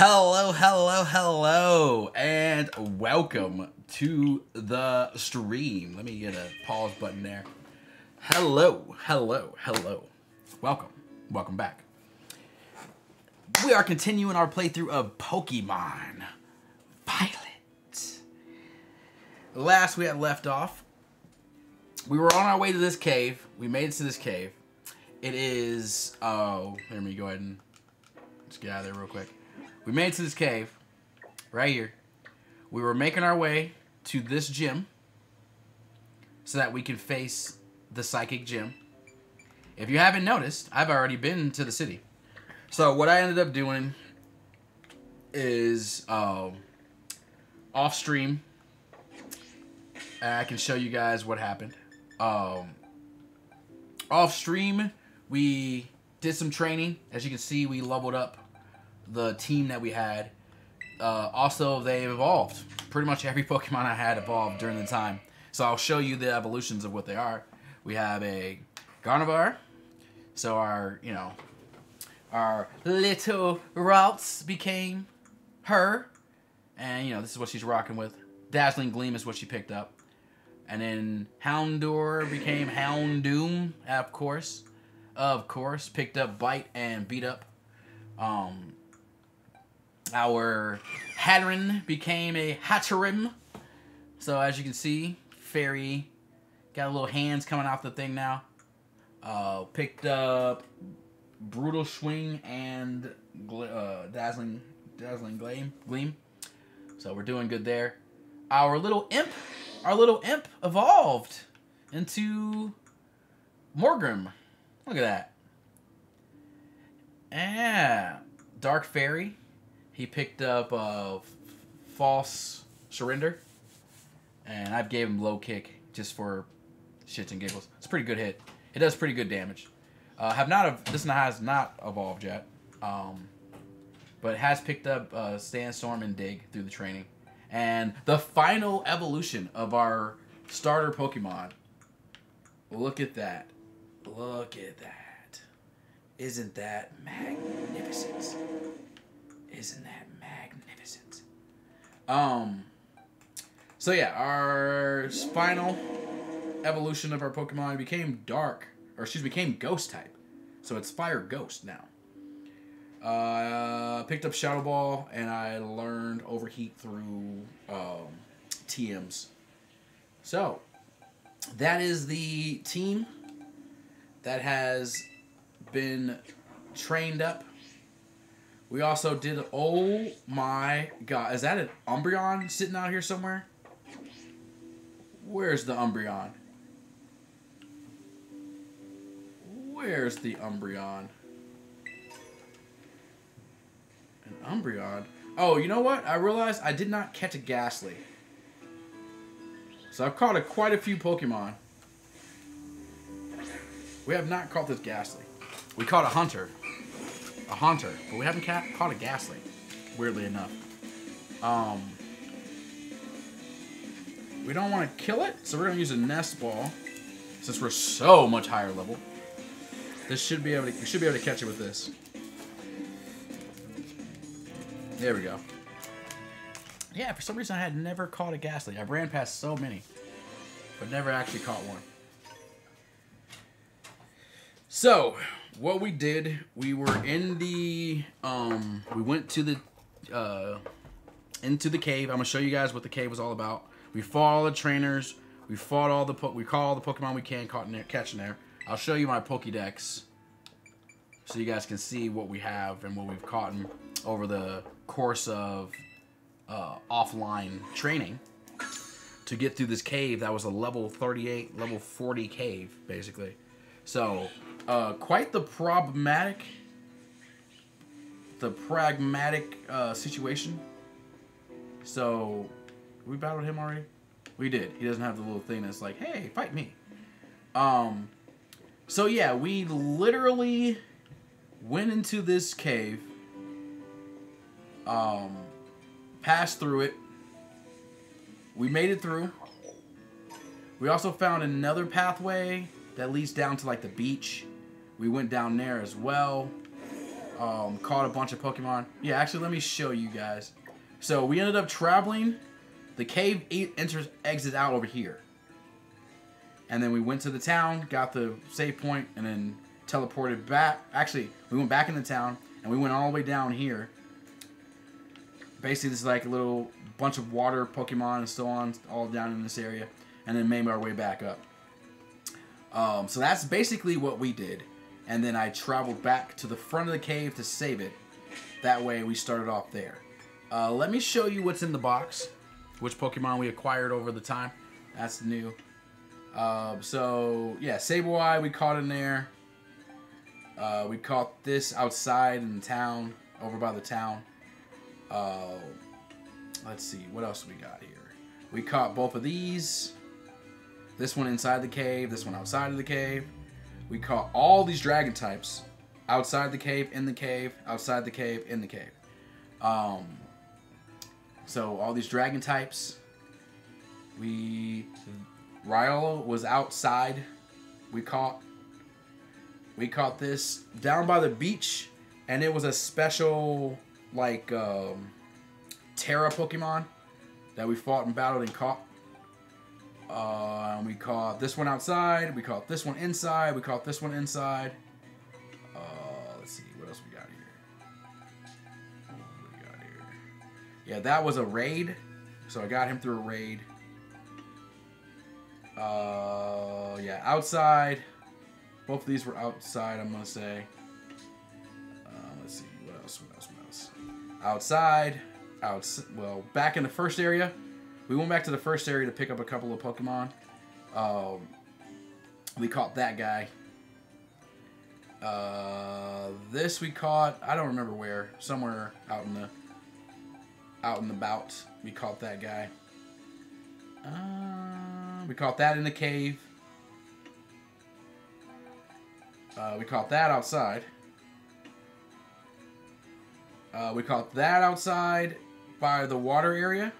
Hello, hello, hello, and welcome to the stream. Let me get a pause button there. Hello, hello, hello. Welcome, welcome back. We are continuing our playthrough of Pokemon Violet. Last we had left off, we were on our way to this cave. We made it to this cave. It is, oh, let me go ahead and just get out of there real quick. We made it to this cave, right here. We were making our way to this gym so that we can face the psychic gym. If you haven't noticed, I've already been to the city. So what I ended up doing is um, off stream. I can show you guys what happened. Um, off stream, we did some training. As you can see, we leveled up the team that we had. Uh, also, they evolved. Pretty much every Pokemon I had evolved during the time. So I'll show you the evolutions of what they are. We have a Gardevoir. So our, you know, our little Ralts became her. And, you know, this is what she's rocking with. Dazzling Gleam is what she picked up. And then Houndour became Houndoom, of course. Of course. Picked up Bite and beat up um, our Hatteran became a Hattrem. So as you can see, fairy got a little hands coming off the thing now. Uh, picked up brutal swing and uh, dazzling dazzling gleam gleam. So we're doing good there. Our little imp, our little imp evolved into Morgrem. Look at that. Yeah, dark fairy he picked up uh, false surrender, and I've gave him low kick just for shits and giggles. It's a pretty good hit. It does pretty good damage. Uh, have not this has not evolved yet, um, but has picked up uh, Sandstorm and Dig through the training, and the final evolution of our starter Pokemon. Look at that! Look at that! Isn't that magnificent? Isn't that magnificent? Um. So yeah, our final evolution of our Pokemon became Dark, or excuse me, became Ghost type. So it's Fire Ghost now. Uh, picked up Shadow Ball and I learned Overheat through um, TMs. So that is the team that has been trained up we also did. Oh my god. Is that an Umbreon sitting out here somewhere? Where's the Umbreon? Where's the Umbreon? An Umbreon? Oh, you know what? I realized I did not catch a Gastly. So I've caught a, quite a few Pokemon. We have not caught this Gastly. We caught a Hunter a Haunter, but we haven't ca caught a Gastly, weirdly enough. Um, we don't want to kill it, so we're going to use a Nest Ball, since we're so much higher level. This should be able to, we should be able to catch it with this. There we go. Yeah, for some reason I had never caught a Gastly. I've ran past so many, but never actually caught one. So, what we did, we were in the um we went to the uh into the cave. I'm gonna show you guys what the cave was all about. We fought all the trainers. We fought all the po we caught all the Pokemon we can caught in there, catch in there. I'll show you my Pokédex so you guys can see what we have and what we've caught over the course of uh, offline training to get through this cave that was a level 38, level 40 cave, basically. So uh, quite the problematic, the pragmatic uh, situation. So, we battled him already. We did. He doesn't have the little thing that's like, "Hey, fight me." Um. So yeah, we literally went into this cave. Um, passed through it. We made it through. We also found another pathway that leads down to like the beach we went down there as well. Um, caught a bunch of Pokemon. Yeah, actually, let me show you guys. So we ended up traveling. The cave enters exits out over here. And then we went to the town, got the save point, and then teleported back. Actually, we went back in the town, and we went all the way down here. Basically, this is like a little bunch of water Pokemon and so on, all down in this area, and then made our way back up. Um, so that's basically what we did. And then I traveled back to the front of the cave to save it. That way, we started off there. Uh, let me show you what's in the box. Which Pokemon we acquired over the time. That's new. Uh, so, yeah, Sableye we caught in there. Uh, we caught this outside in the town, over by the town. Uh, let's see, what else we got here? We caught both of these. This one inside the cave, this one outside of the cave. We caught all these dragon types outside the cave, in the cave, outside the cave, in the cave. Um, so all these dragon types. We Ryle was outside. We caught we caught this down by the beach, and it was a special like um, Tera Pokemon that we fought and battled and caught. Uh, we caught this one outside. We caught this one inside. We caught this one inside. Uh, let's see what else we got here. What we got here? Yeah, that was a raid. So I got him through a raid. Uh, yeah, outside. Both of these were outside, I'm going to say. Uh, let's see, what else, what else, what else? Outside, outs well, back in the first area. We went back to the first area to pick up a couple of Pokemon. Um, we caught that guy. Uh, this we caught, I don't remember where, somewhere out in the, out in the bout. We caught that guy. Uh, we caught that in the cave. Uh, we caught that outside. Uh, we caught that outside by the water area.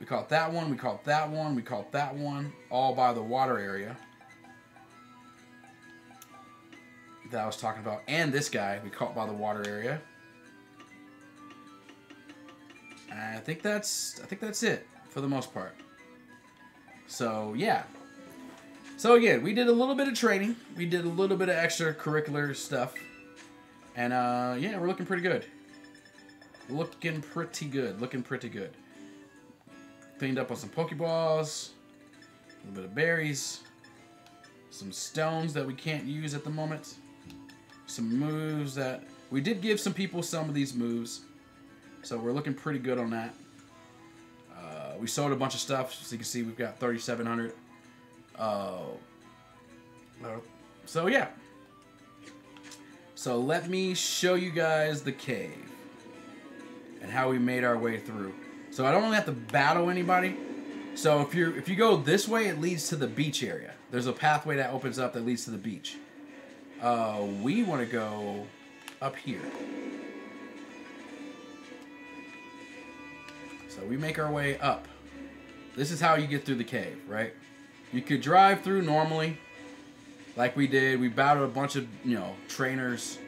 We caught that one, we caught that one, we caught that one, all by the water area. That I was talking about. And this guy we caught by the water area. I think that's I think that's it for the most part. So yeah. So again, we did a little bit of training. We did a little bit of extracurricular stuff. And uh, yeah, we're looking pretty good. Looking pretty good. Looking pretty good. Cleaned up on some Pokeballs. A little bit of berries. Some stones that we can't use at the moment. Some moves that... We did give some people some of these moves. So we're looking pretty good on that. Uh, we sold a bunch of stuff. So you can see we've got 3,700. Uh, so yeah. So let me show you guys the cave and how we made our way through. So I don't really have to battle anybody. So if you if you go this way, it leads to the beach area. There's a pathway that opens up that leads to the beach. Uh, we want to go up here. So we make our way up. This is how you get through the cave, right? You could drive through normally, like we did. We battled a bunch of, you know, trainers.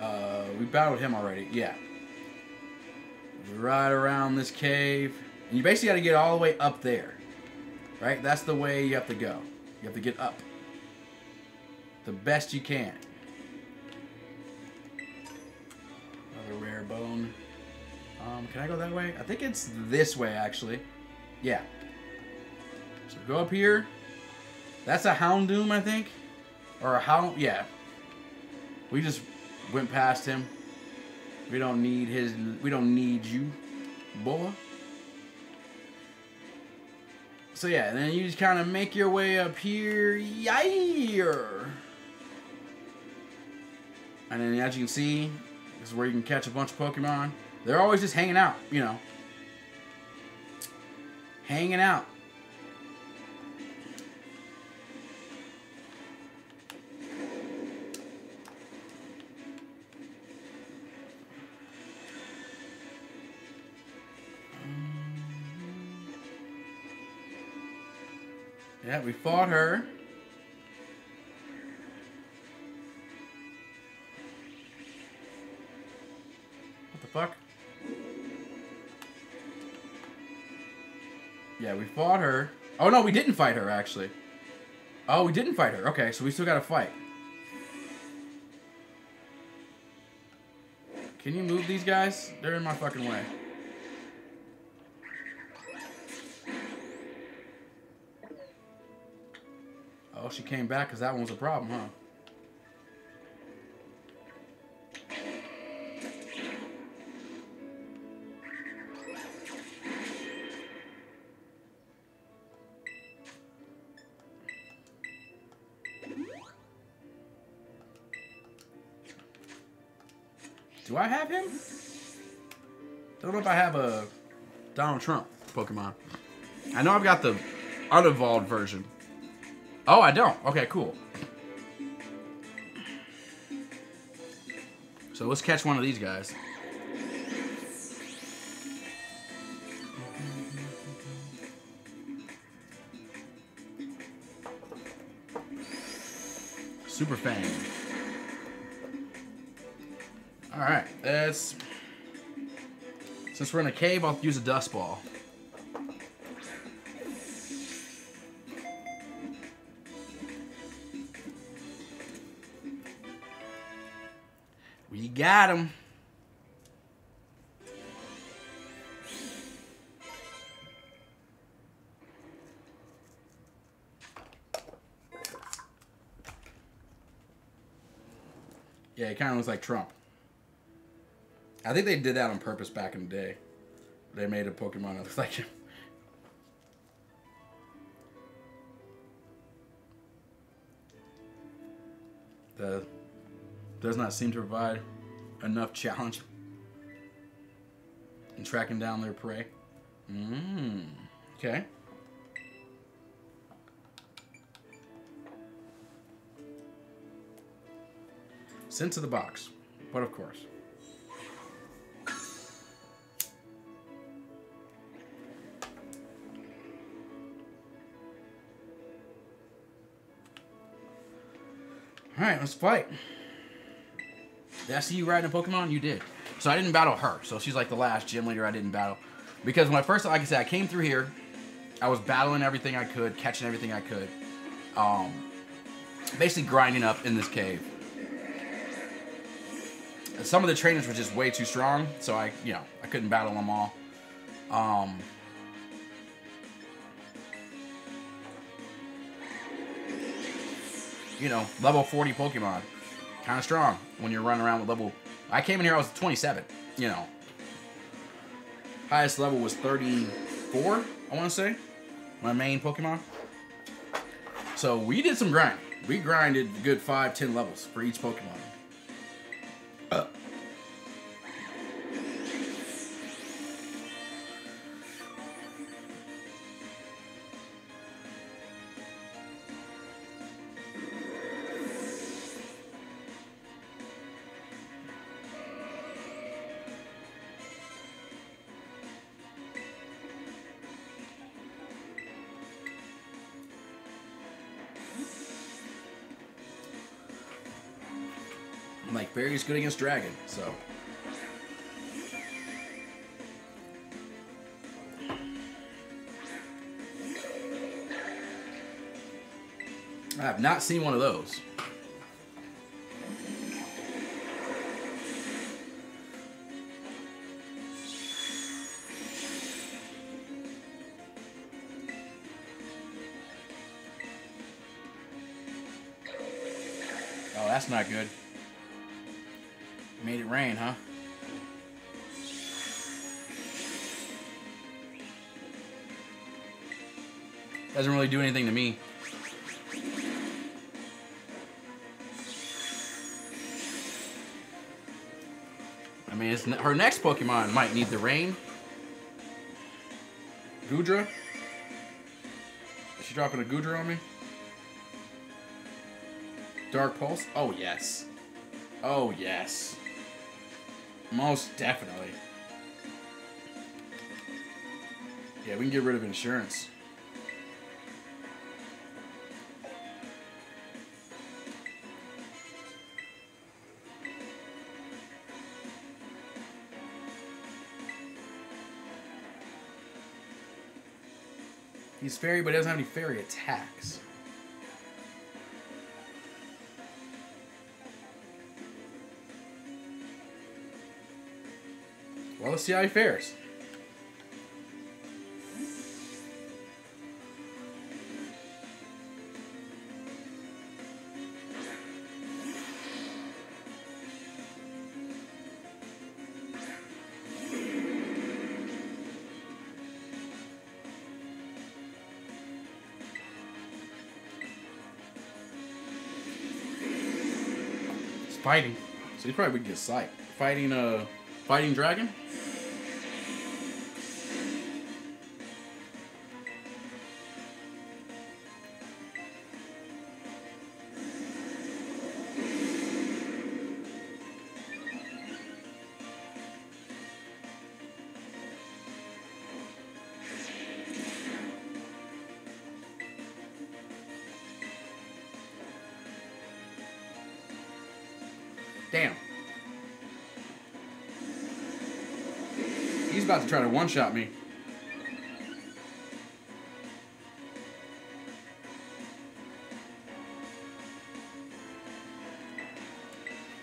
Uh, we battled him already, yeah. Ride around this cave. And you basically got to get all the way up there. Right? That's the way you have to go. You have to get up. The best you can. Another rare bone. Um, can I go that way? I think it's this way, actually. Yeah. So go up here. That's a Houndoom, I think. Or a Hound... Yeah. We just went past him. We don't need his... We don't need you, boy. So yeah, then you just kind of make your way up here. Yire! And then as you can see, this is where you can catch a bunch of Pokemon. They're always just hanging out, you know. Hanging out. Yeah, we fought her. What the fuck? Yeah, we fought her. Oh no, we didn't fight her actually. Oh, we didn't fight her. Okay, so we still got to fight. Can you move these guys? They're in my fucking way. Oh, she came back because that one was a problem, huh? Do I have him? Don't know if I have a Donald Trump Pokemon. I know I've got the unevolved version. Oh, I don't. Okay, cool. So let's catch one of these guys. Super Fang. Alright, let's... Since we're in a cave, I'll use a Dusk Ball. Got him. Yeah, he kind of looks like Trump. I think they did that on purpose back in the day. They made a Pokemon that looks like him. The does not seem to provide enough challenge in tracking down their prey. Mmm. Okay. Sent to the box, but of course. All right, let's fight. I see you riding a Pokemon? You did. So I didn't battle her. So she's like the last gym leader I didn't battle. Because when I first, like I said, I came through here. I was battling everything I could, catching everything I could. Um, basically grinding up in this cave. Some of the trainers were just way too strong, so I, you know, I couldn't battle them all. Um, you know, level 40 Pokemon. Kind of strong when you're running around with level... I came in here, I was 27, you know. Highest level was 34, I want to say. My main Pokemon. So we did some grind. We grinded good 5, 10 levels for each Pokemon. Fairy's good against Dragon, so. I have not seen one of those. Oh, that's not good. Doesn't really do anything to me. I mean, it's, her next Pokemon might need the rain. Goodra? Is she dropping a Goodra on me? Dark Pulse? Oh, yes. Oh, yes. Most definitely. Yeah, we can get rid of insurance. He's fairy, but he doesn't have any fairy attacks. Well, let's see how he fares. Fighting. So he probably would get sight. Fighting a fighting dragon? Damn. He's about to try to one-shot me.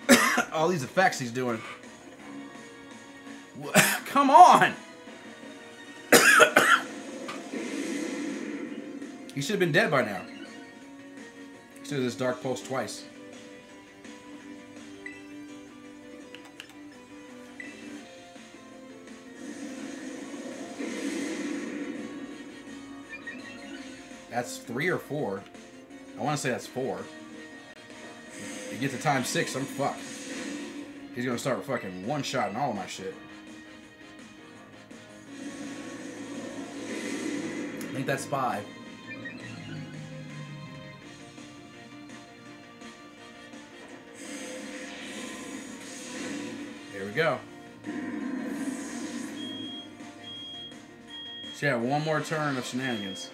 All these effects he's doing. Come on! he should have been dead by now. He have this dark pulse twice. That's three or four. I want to say that's four. You get to time six, I'm fucked. He's gonna start fucking one shot and all of my shit. I think that's five. Here we go. So yeah, one more turn of shenanigans.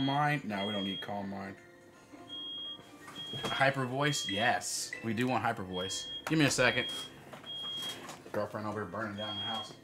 Calm mind? No, we don't need calm mind. Hyper voice? Yes. We do want hyper voice. Give me a second. Girlfriend over here burning down the house.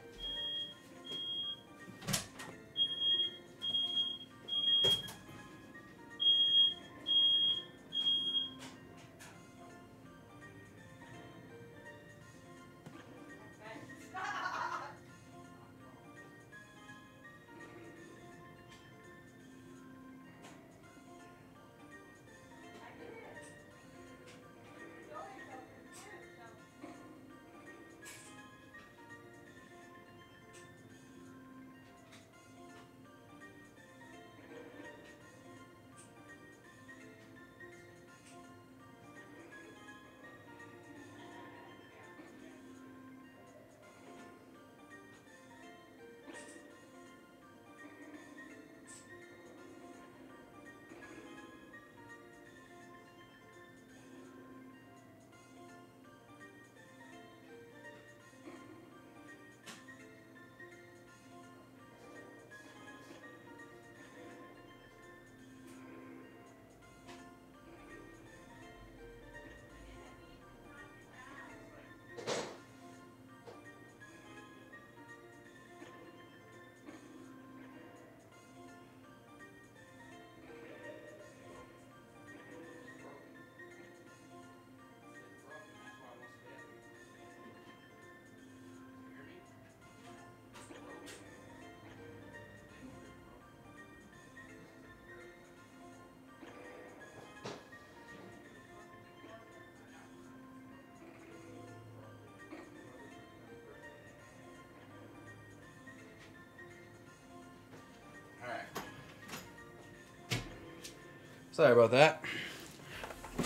Sorry about that.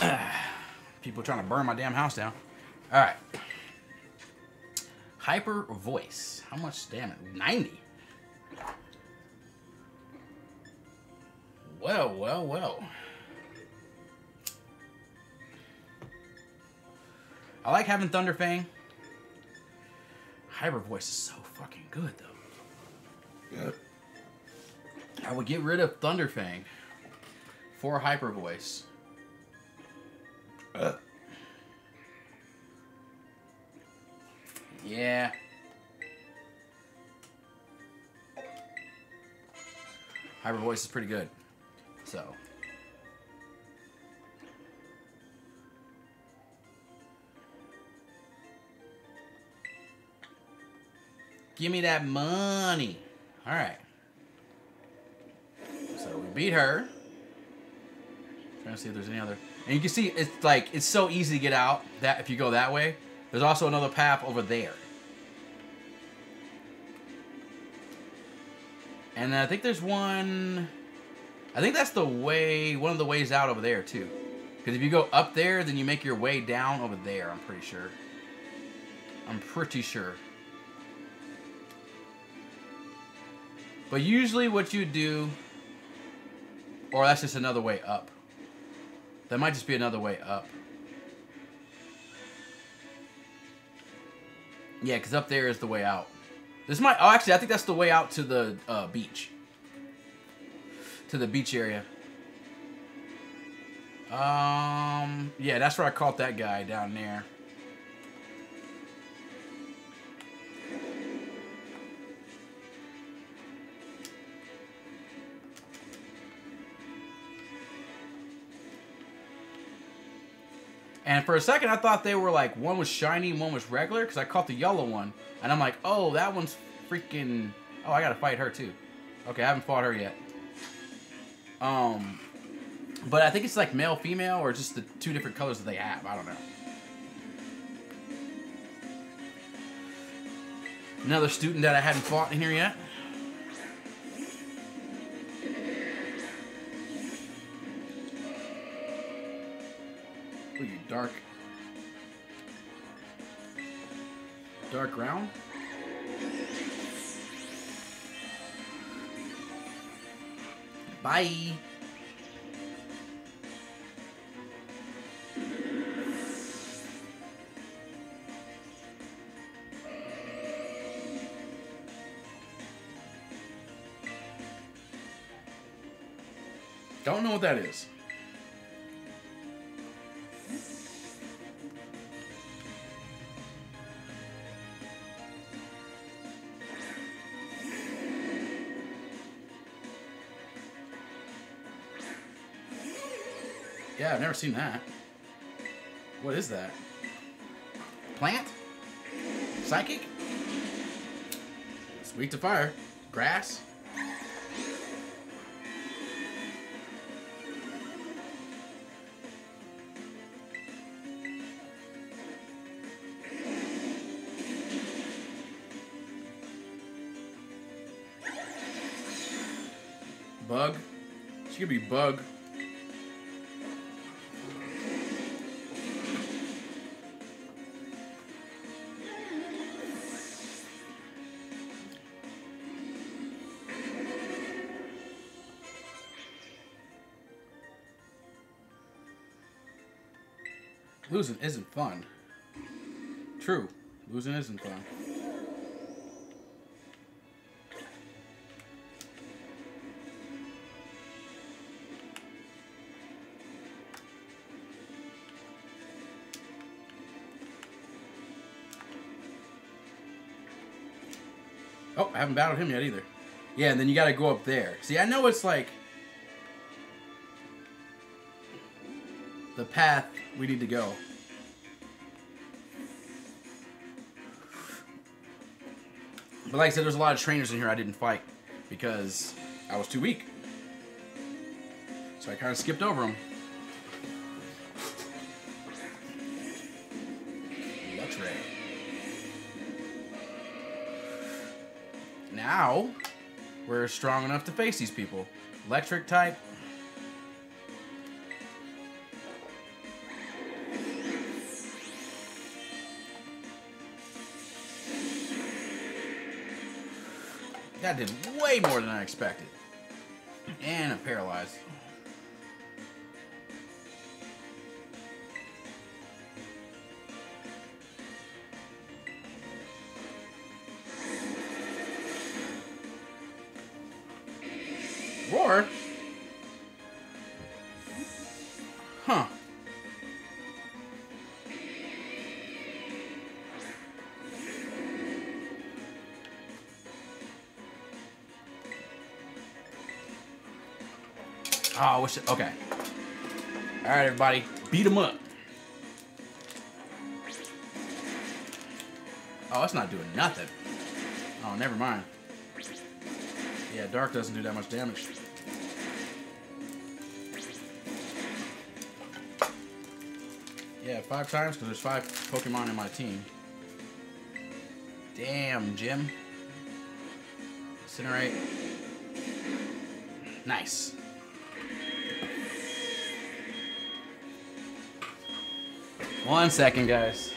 People trying to burn my damn house down. Alright. Hyper voice. How much damage? 90. Well, well, well. I like having Thunderfang. Hyper voice is so fucking good, though. Yeah. I would get rid of Thunderfang for Hyper Voice. Uh. Yeah. Hyper voice is pretty good. So. Give me that money. All right. So we beat her. Trying to see if there's any other. And you can see it's like it's so easy to get out that if you go that way. There's also another path over there. And I think there's one. I think that's the way, one of the ways out over there too. Because if you go up there, then you make your way down over there. I'm pretty sure. I'm pretty sure. But usually, what you do, or that's just another way up. That might just be another way up. Yeah, because up there is the way out. This might. Oh, actually, I think that's the way out to the uh, beach. To the beach area. Um. Yeah, that's where I caught that guy down there. And for a second, I thought they were like one was shiny, one was regular, because I caught the yellow one, and I'm like, oh, that one's freaking. Oh, I gotta fight her too. Okay, I haven't fought her yet. Um, but I think it's like male, female, or just the two different colors that they have. I don't know. Another student that I hadn't fought in here yet. Dark? Dark ground? Bye. Don't know what that is. I've never seen that. What is that? Plant? Psychic? Weak to fire. Grass? Bug? She could be bug. Losing isn't fun. True. Losing isn't fun. Oh, I haven't battled him yet either. Yeah, and then you gotta go up there. See, I know it's like the path we need to go. But like I said, there's a lot of trainers in here I didn't fight because I was too weak. So I kind of skipped over them. Luxray. Now, we're strong enough to face these people. Electric type, That did way more than I expected. And I'm paralyzed. I okay. All right, everybody, beat him up. Oh, it's not doing nothing. Oh, never mind. Yeah, dark doesn't do that much damage. Yeah, five times because there's five Pokemon in my team. Damn, Jim. Incinerate. Nice. One second, guys.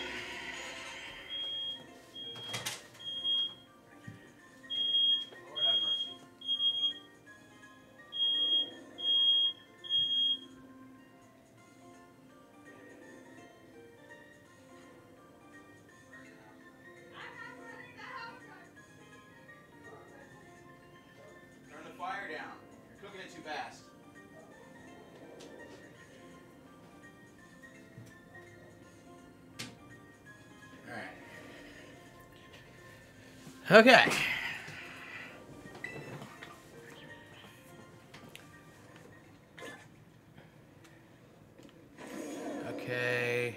Okay. Okay.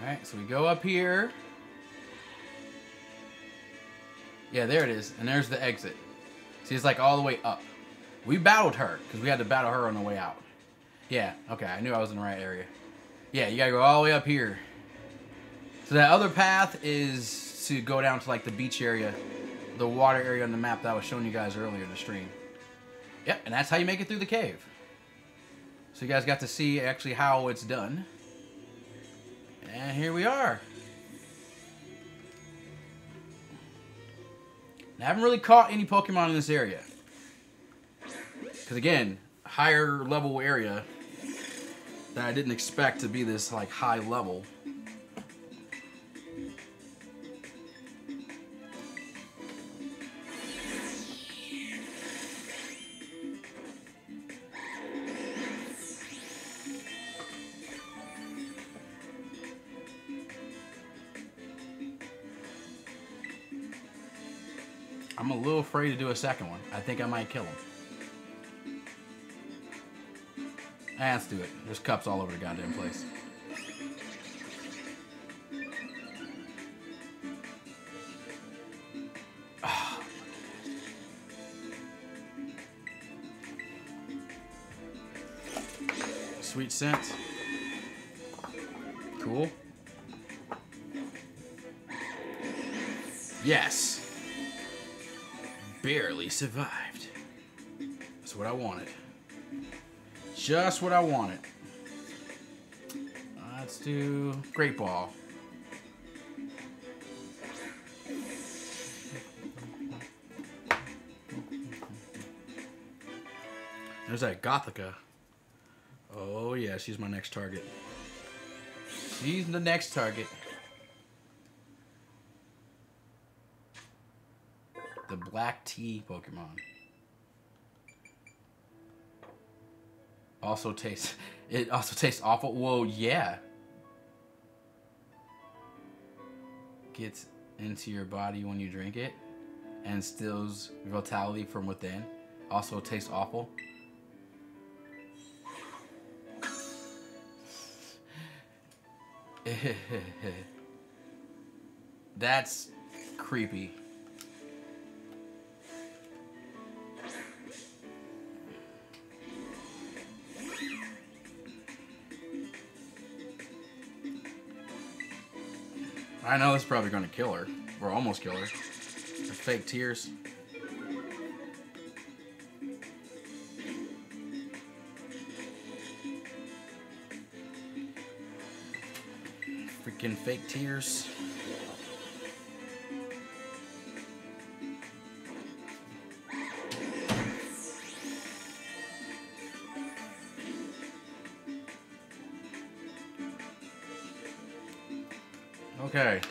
Alright, so we go up here. Yeah, there it is. And there's the exit. See, it's like all the way up. We battled her, because we had to battle her on the way out. Yeah, okay, I knew I was in the right area. Yeah, you gotta go all the way up here. So that other path is to go down to like the beach area, the water area on the map that I was showing you guys earlier in the stream. Yep, and that's how you make it through the cave. So you guys got to see actually how it's done. And here we are. I haven't really caught any Pokemon in this area. Because again, higher level area that I didn't expect to be this like high level. I'm a little afraid to do a second one. I think I might kill him. Ah, let's do it. There's cups all over the goddamn place. Ah. Sweet scent. Cool. Yes. Barely survived. That's what I wanted. Just what I wanted. Let's do Great Ball. There's that Gothica. Oh yeah, she's my next target. She's the next target. The black tea Pokemon. Also tastes it also tastes awful. Whoa, yeah. Gets into your body when you drink it and steals vitality from within. Also tastes awful. That's creepy. I know it's probably going to kill her. Or almost kill her. The fake tears. Freaking fake tears.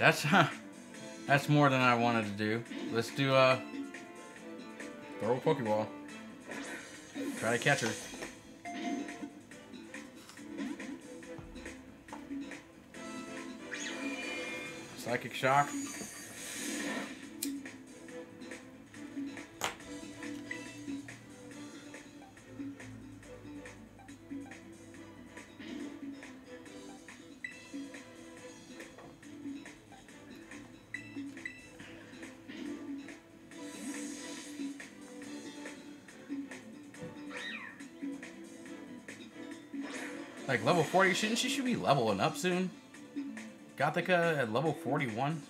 That's that's more than I wanted to do. Let's do a throw a Pokeball. Try to catch her. Psychic Shock. Like level 40, shouldn't she should be leveling up soon? Gothica at level 41?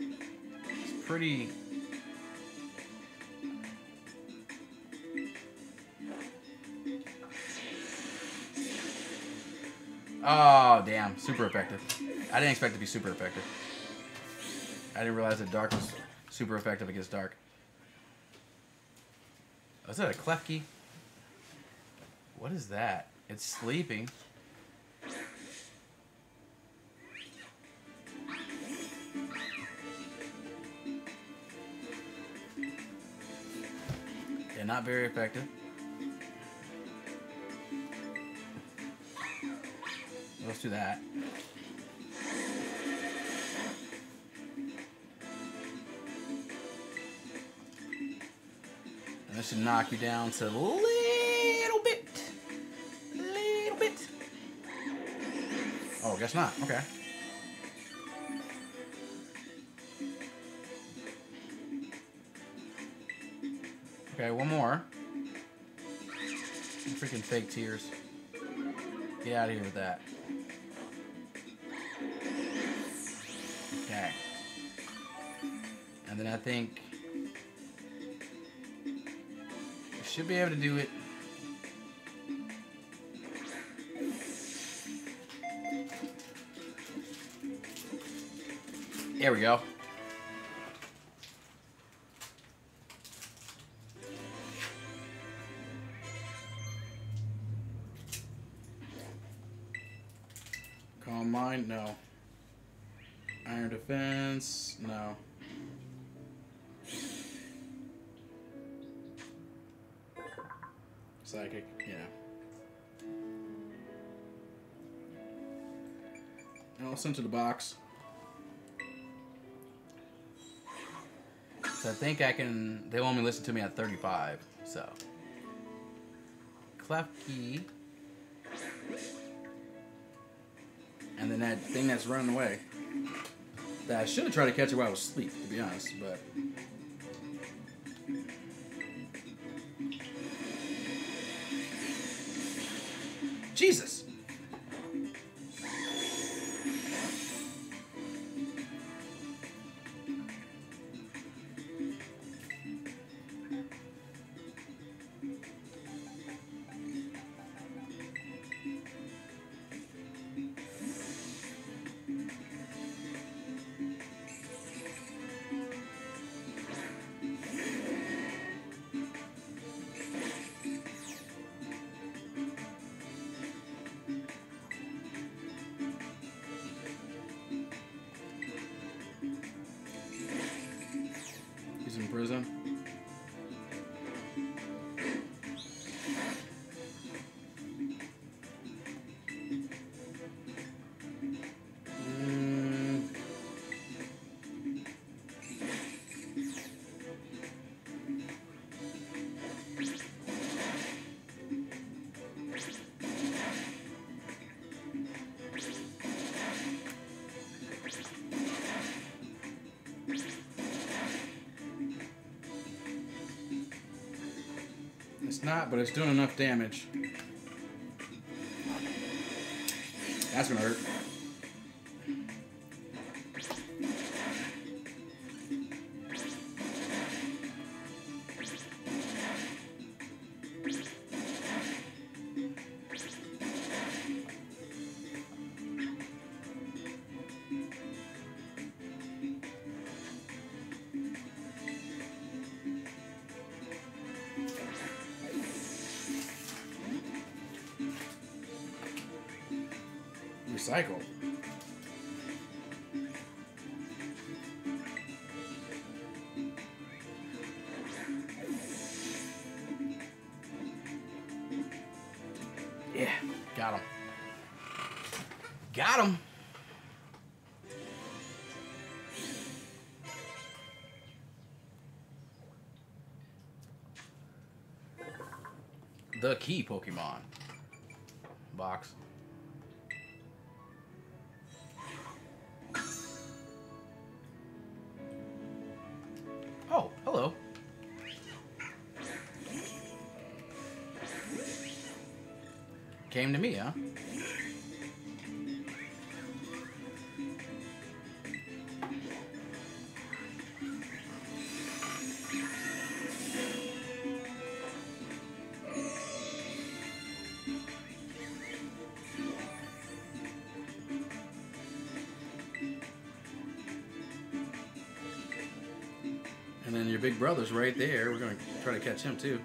It's pretty... Oh, damn. Super effective. I didn't expect to be super effective. I didn't realize that Dark was super effective against Dark. Oh, is that a Klefki? What is that? It's sleeping. Yeah, not very effective. Let's do that. And this should knock you down to guess not. Okay. Okay, one more. Freaking fake tears. Get out of here with that. Okay. And then I think we should be able to do it. There we go. Calm mind, no. Iron defense, no. Psychic, yeah. And I'll send to the box. So I think I can. They to listen to me at 35. So. Clef key. And then that thing that's running away. That I should have tried to catch it while I was asleep, to be honest, but. Jesus! But it's doing enough damage. That's gonna hurt. The key Pokemon. Box. Oh, hello. Came to me, huh? Brother's right there. We're gonna try to catch him too.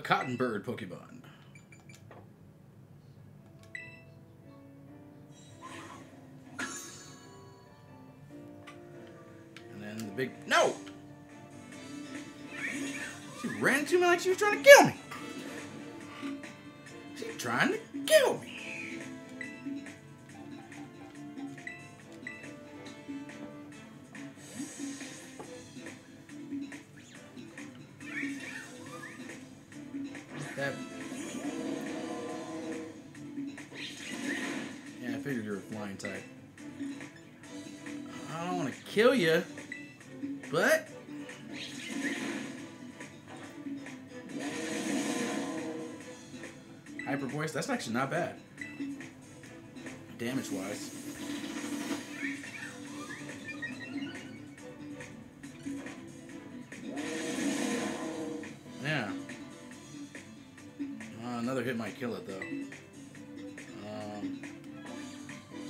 Cotton bird Pokemon. And then the big no. She ran to me like she was trying to kill me. She's trying to kill me. I don't want to kill you, but. Hyper voice, that's actually not bad. Damage wise. Yeah. Uh, another hit might kill it though. Um,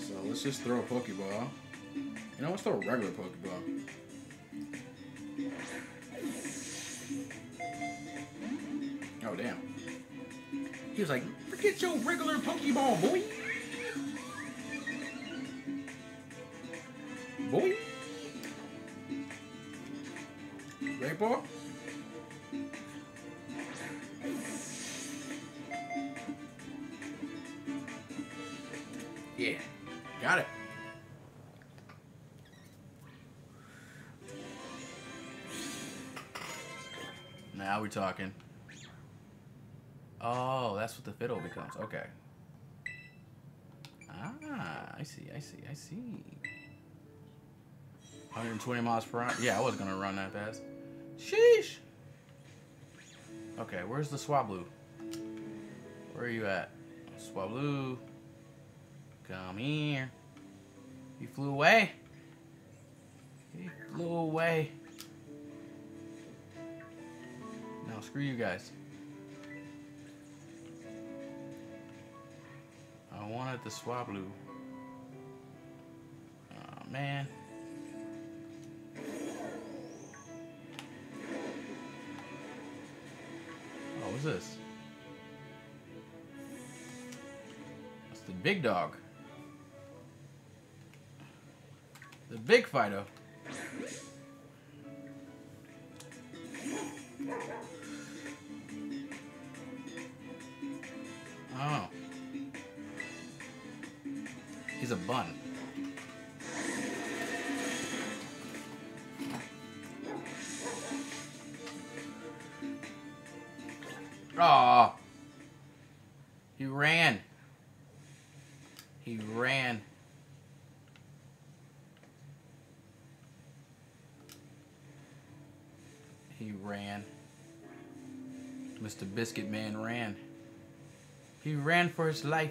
so let's just throw a Pokeball. You know, let's throw a regular Pokeball. Oh, damn. He was like, forget your regular Pokeball, boy. Boy. We're talking. Oh, that's what the fiddle becomes. Okay. Ah, I see, I see, I see. 120 miles per hour. Yeah, I wasn't gonna run that fast. Sheesh. Okay, where's the Swablu? Where are you at? Swablu. Come here. He flew away. He flew away. Screw you guys. I wanted the Swablu. Oh man. Oh, what's this? That's the big dog. The big Fido. Mr. Biscuit Man ran. He ran for his life.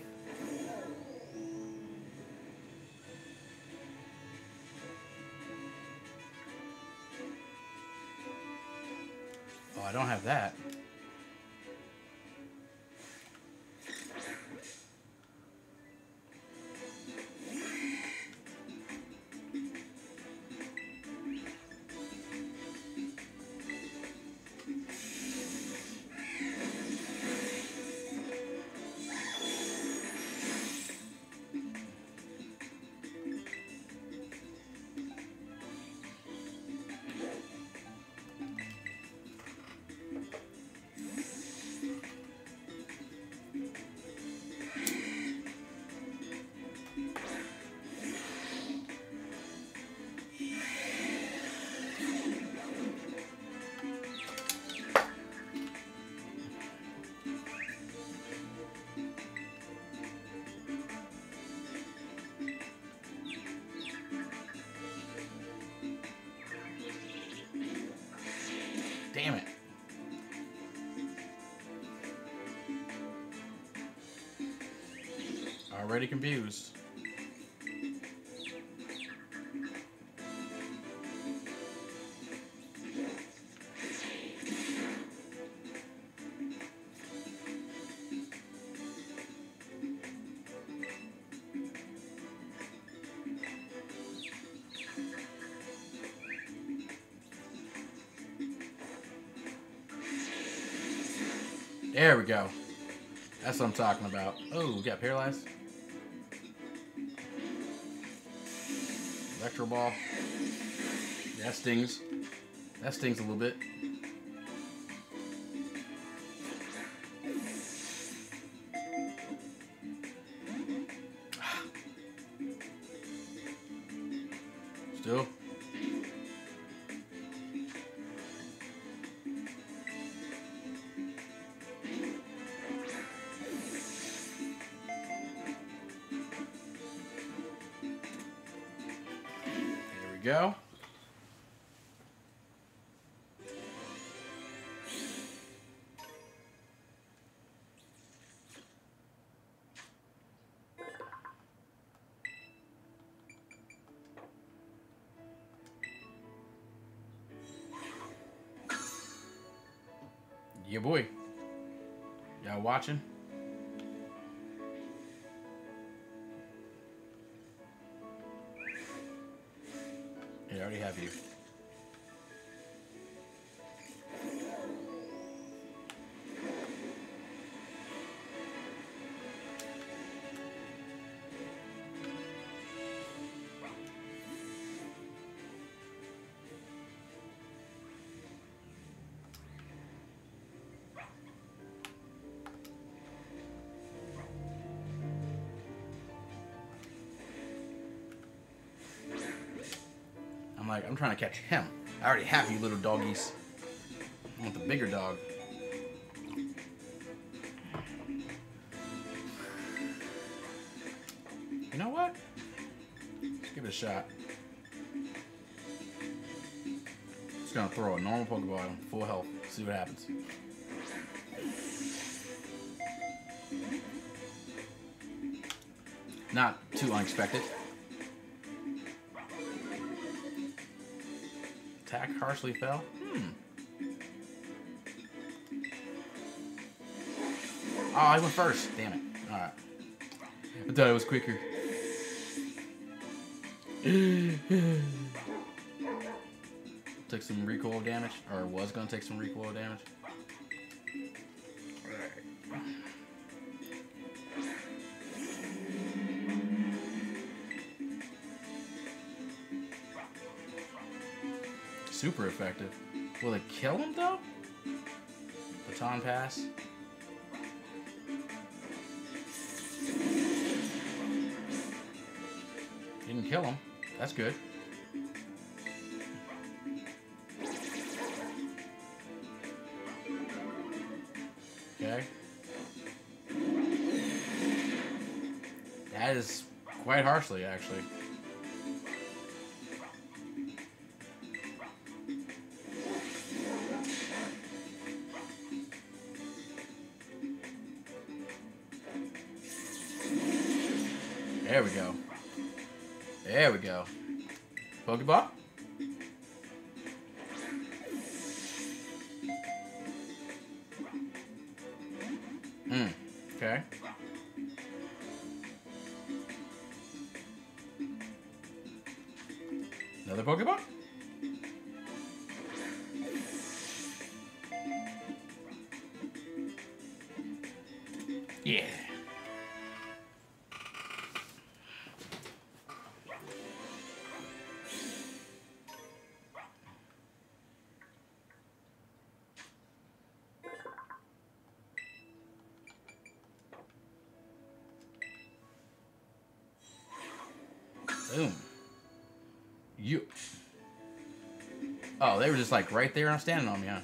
Already confused. There we go. That's what I'm talking about. Oh, we got paralyzed. Electro ball. That stings. That stings a little bit. Yeah, boy. Y'all watching? I already have you. Like, I'm trying to catch him. I already have you little doggies. I want the bigger dog. You know what? Let's give it a shot. Just gonna throw a normal Pokeball at him, full health. See what happens. Not too unexpected. Harshly fell. Hmm. Oh, I went first. Damn it. Alright. I thought it was quicker. Took some recoil damage, or was gonna take some recoil damage. Super effective. Will it kill him though? Baton pass. Didn't kill him. That's good. Okay. That is quite harshly, actually. They were just like right there I'm standing on me, huh?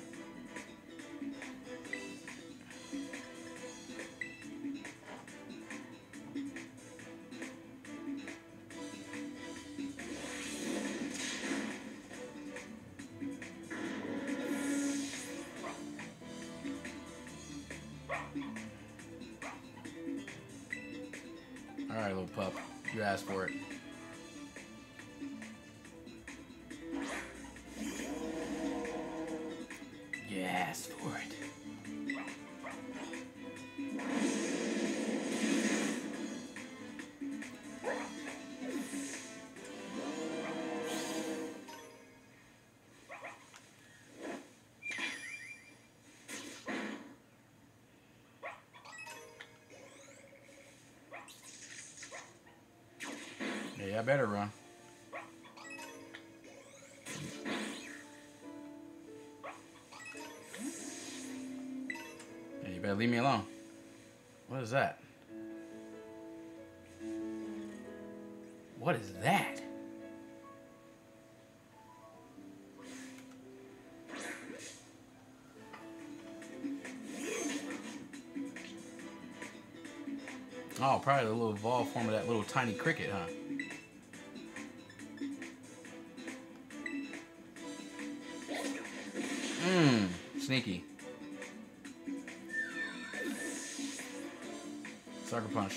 Better run. Yeah, you better leave me alone. What is that? What is that? Oh, probably the little evolved form of that little tiny cricket, huh?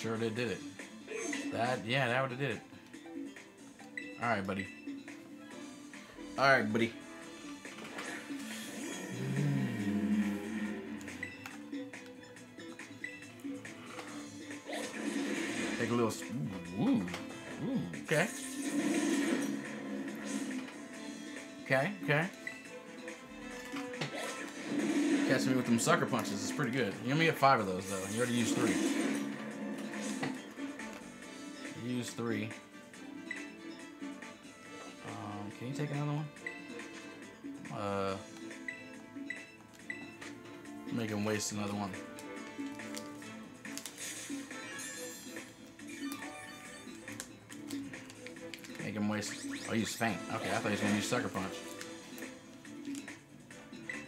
Sure did did it. That yeah, that would have did it. All right, buddy. All right, buddy. Take a little. ooh, ooh, okay. Okay, okay. Catching me with them sucker punches is pretty good. You only get five of those though. You already used three. Three. Um, can you take another one? Uh, make him waste another one. Make him waste. Oh, use faint. Okay, I thought he was gonna use sucker punch.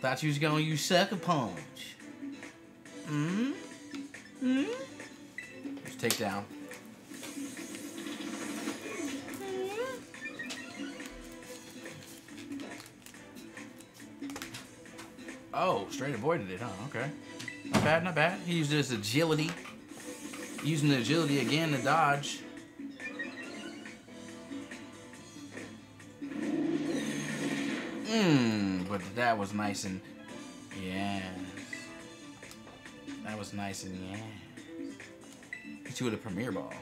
Thought you was gonna use sucker punch. Hmm? Hmm? Just take down. Oh, straight avoided it, huh? Okay. Not bad, not bad. He used his agility. Using the agility again to dodge. Mmm, but that was nice and yes. That was nice and yes. Hit you with a Premier Ball.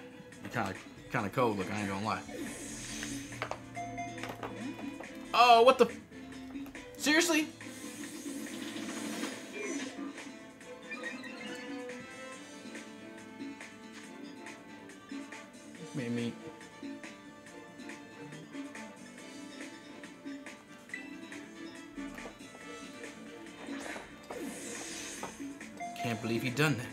Kind of, kind of cold look. I ain't gonna lie. Oh, what the? Seriously? Done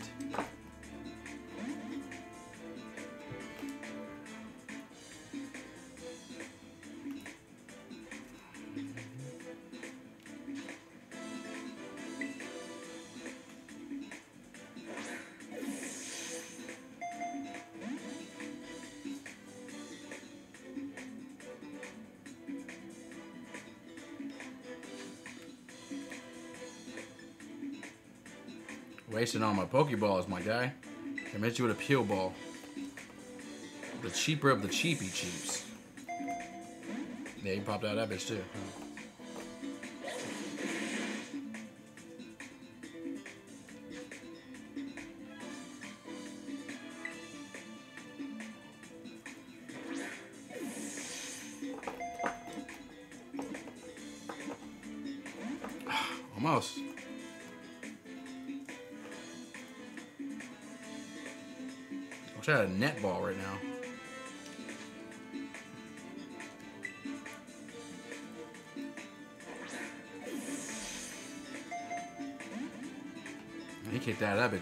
Wasting all my Pokeballs, my guy. I met you with a Heal Ball. The cheaper of the cheapy cheaps. Yeah, you popped out that bitch too.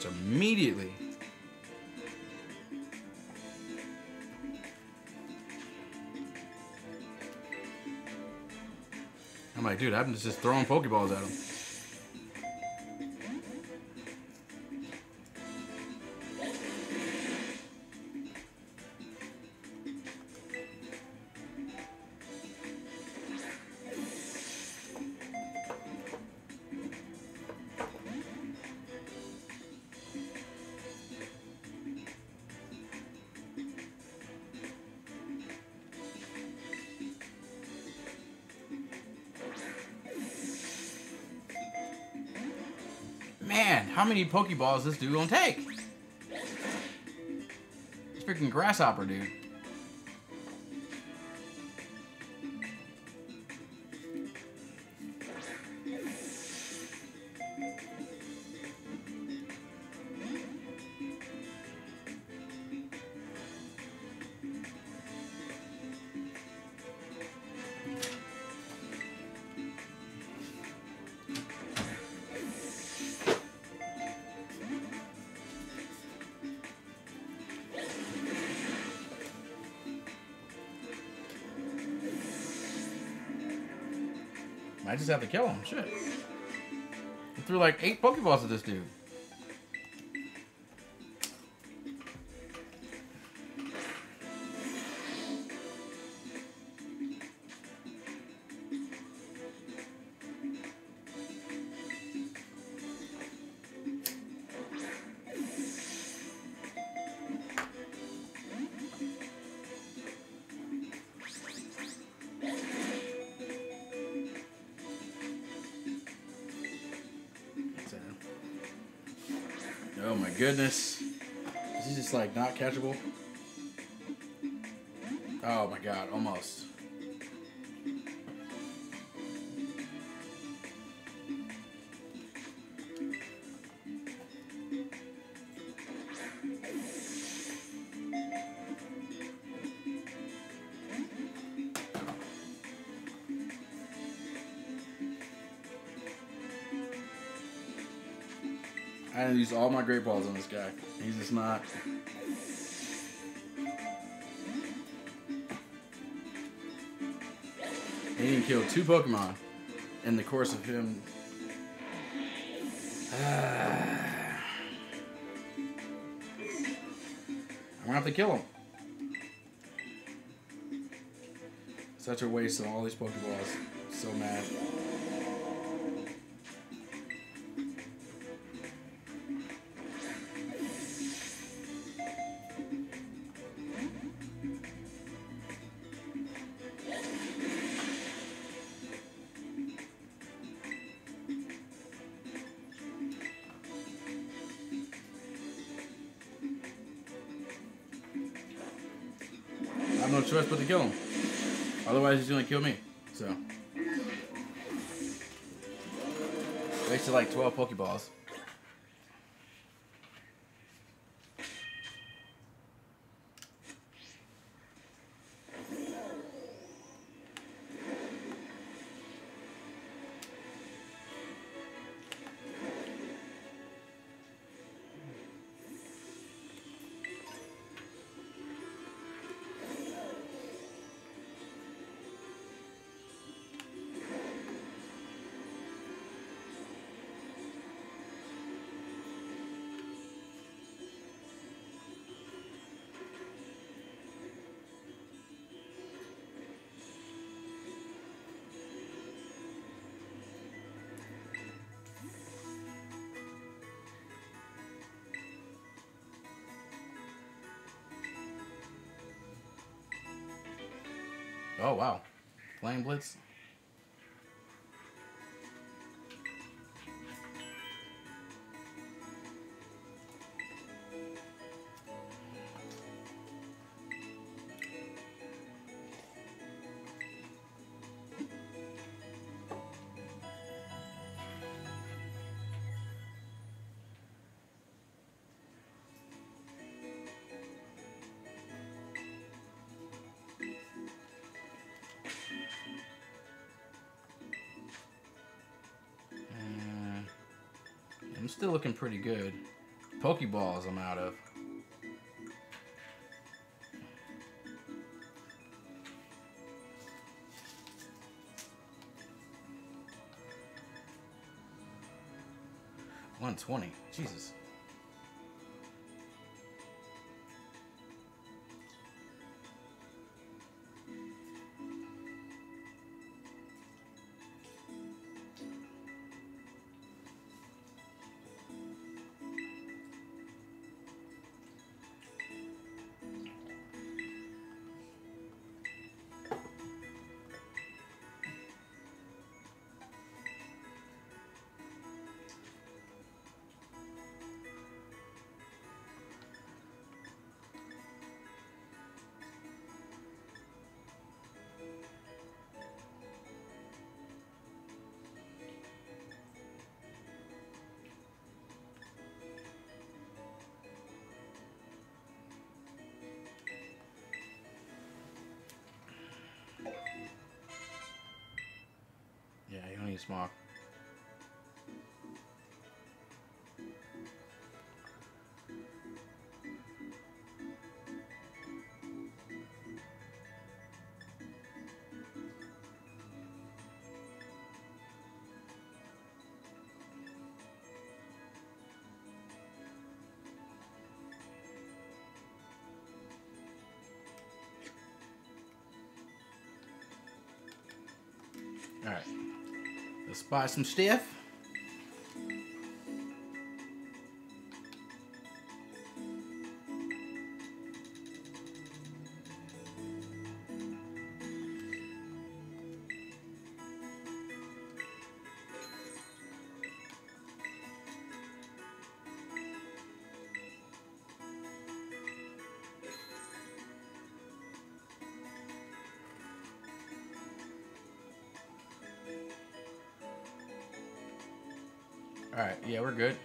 Immediately. I'm like, dude, I'm just throwing Pokeballs at him. Many Pokeballs this dude gonna take? This freaking grasshopper, dude. Have to kill him. Shit. I threw like eight Pokeballs at this dude. Goodness. Is he just like not catchable? Oh my god, almost. Use all my great balls on this guy. He's just not. He didn't kill two Pokemon in the course of him. I'm gonna have to kill him. Such a waste of all these Pokeballs. So mad. Gonna kill me. So. Wasted like 12 Pokeballs. Oh, wow. Flare Blitz. I'm still looking pretty good. Pokeballs I'm out of. One twenty. Jesus. Need smog. Alright. Buy some stuff. Yeah, we're good.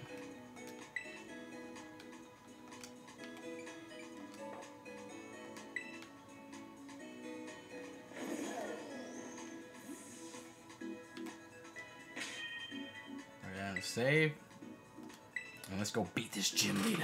Save. And let's go beat this gym leader.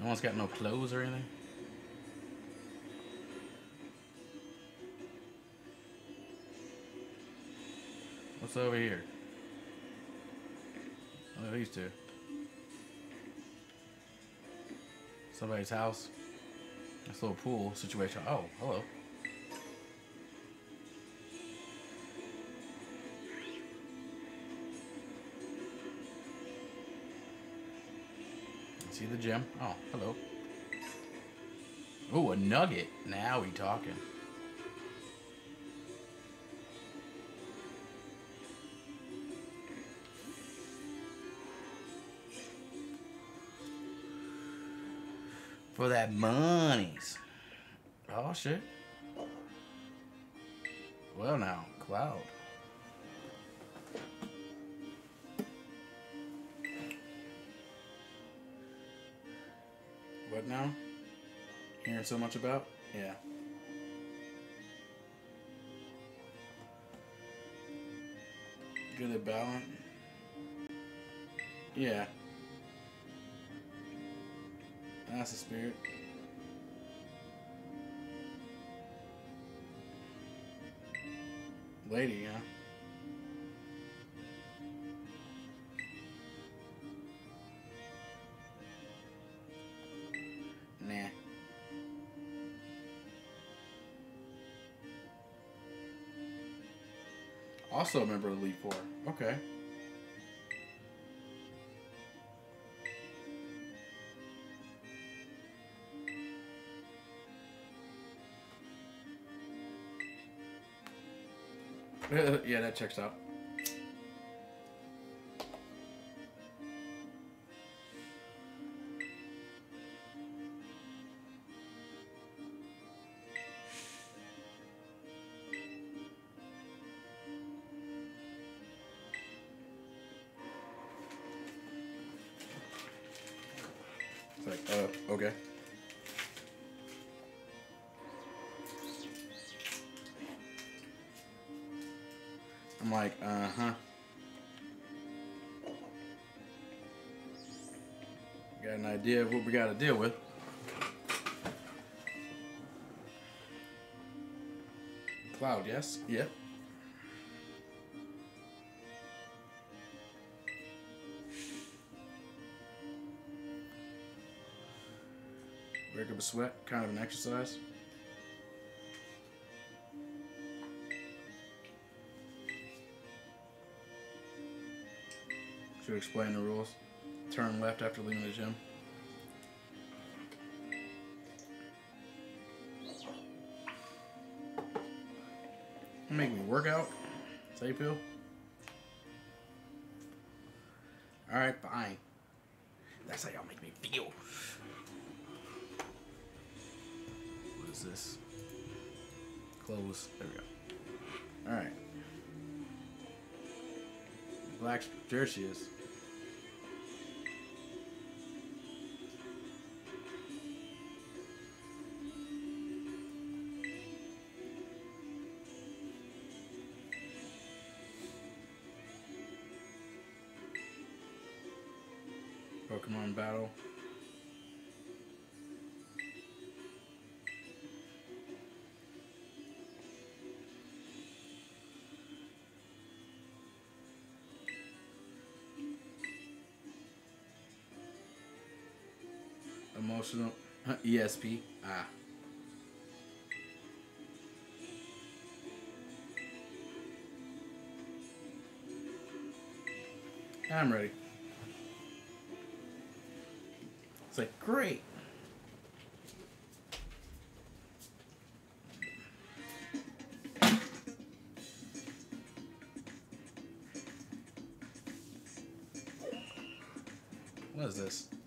No one's got no clothes or anything. What's over here? Oh, these two. Somebody's house. This little pool situation. Oh, hello. See the gem? Oh, hello. Oh, a nugget. Now we talking. For that monies. Oh shit. Well now, cloud. Hearing so much about? Yeah. Good at balance. Yeah. That's the spirit. Lady, huh? Also a member of the Elite Four. Okay. yeah, that checks out. Idea of what we got to deal with. Cloud, yes? Yep. Break up a sweat, kind of an exercise. Should explain the rules. Turn left after leaving the gym. workout? That's how you feel? Alright, fine. That's how y'all make me feel. What is this? Close. There we go. Alright. Black, there she is. Emotional ESP. Ah. I'm ready. It's like, great. What is this?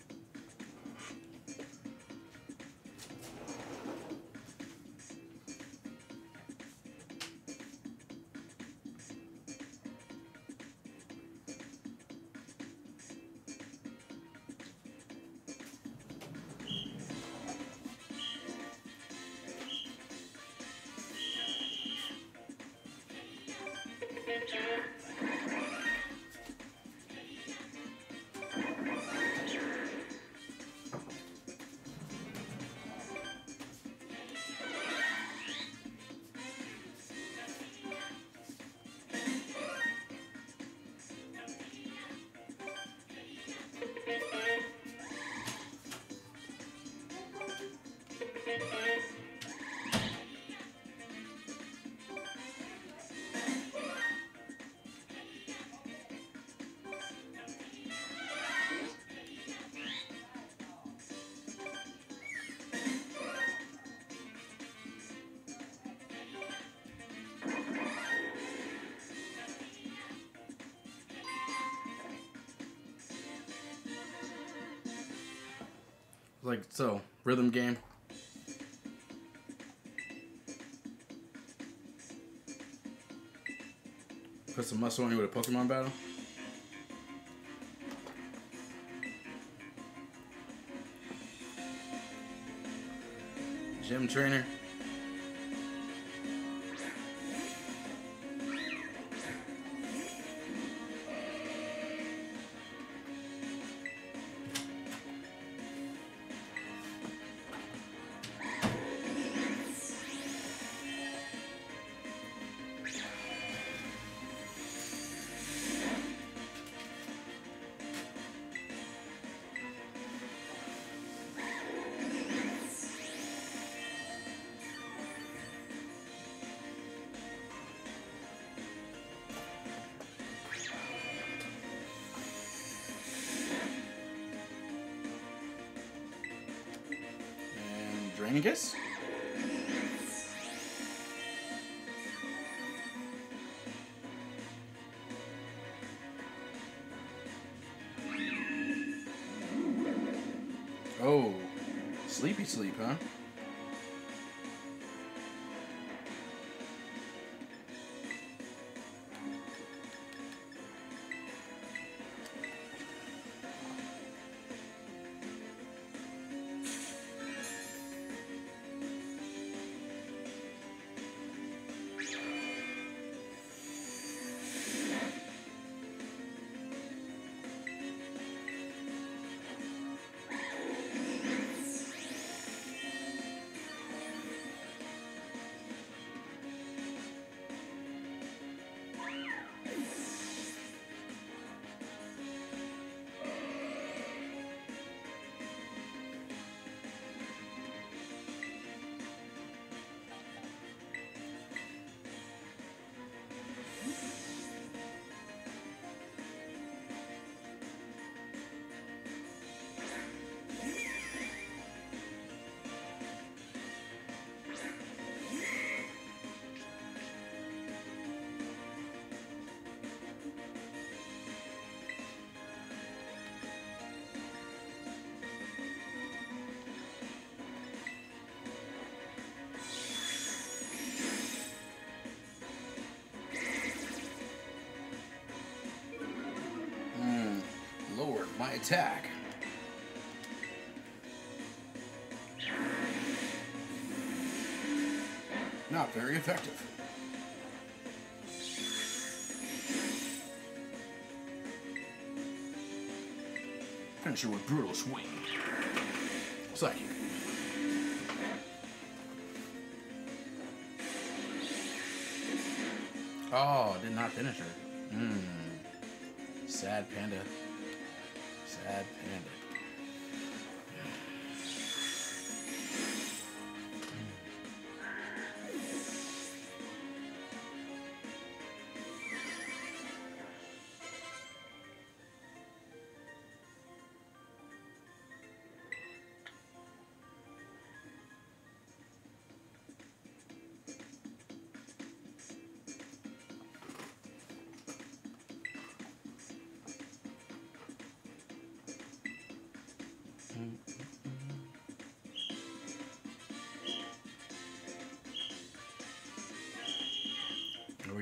Like so, rhythm game. Put some muscle on you with a Pokemon battle. Gym trainer. Sleep, huh? Attack. Not very effective. Finish with brutal swing. Psychic. Oh, did not finish her. Hmm. Sad panda. Sad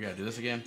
we gotta do this again.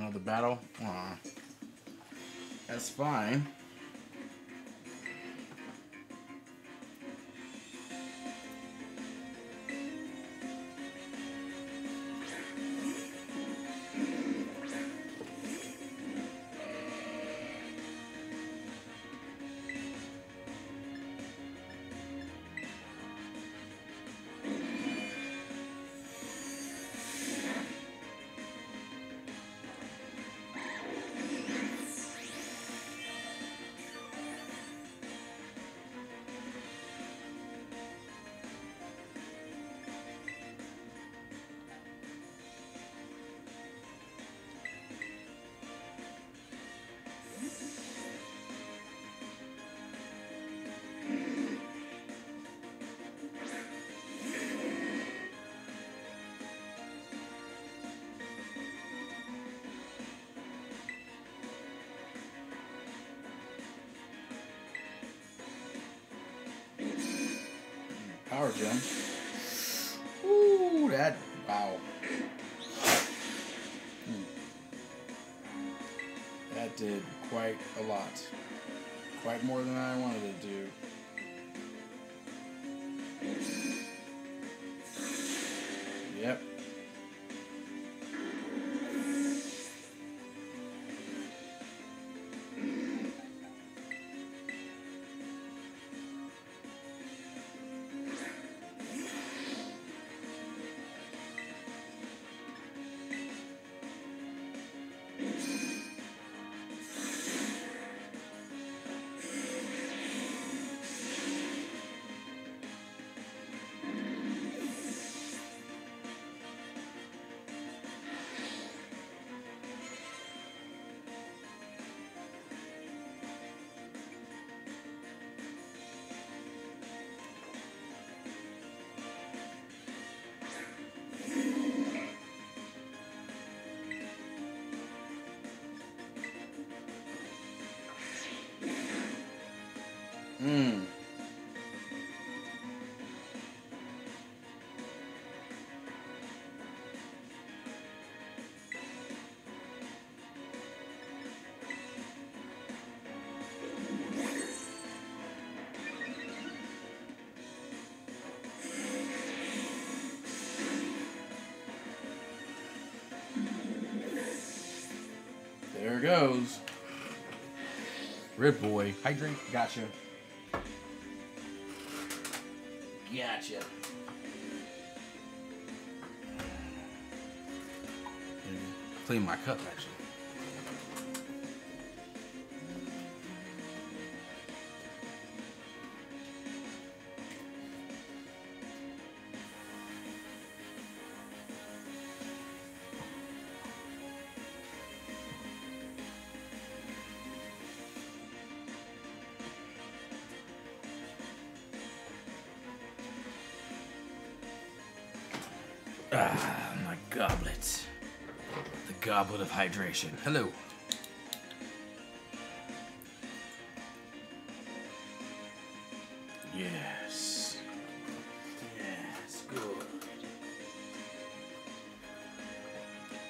Another battle? Aw. That's fine. Power. Ooh, that wow. Hmm. That did quite a lot. Quite more than I wanted to do. Mm. There goes. Red boy. Hydrate. Gotcha. Gotcha. Clean my cup, actually. Goblet of hydration. Hello. Yes. Yes, good.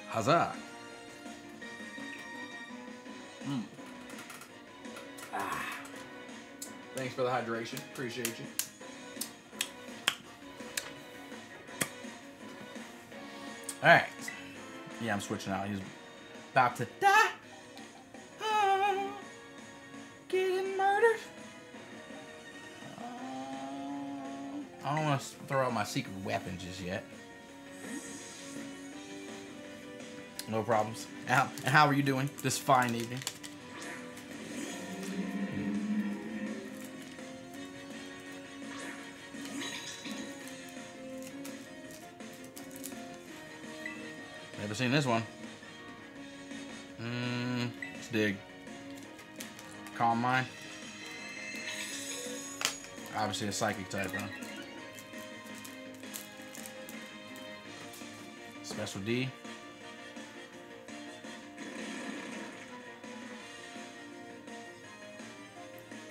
Huzzah. Mm. Ah. Thanks for the hydration. Appreciate you. All right. Yeah, I'm switching out. He's about to die. Oh, getting murdered. Uh, I don't want to throw out my secret weapon just yet. No problems. And how, and how are you doing Just fine evening? Seen this one. Mm, let's dig. Calm mind. Obviously a psychic type, huh? Special D.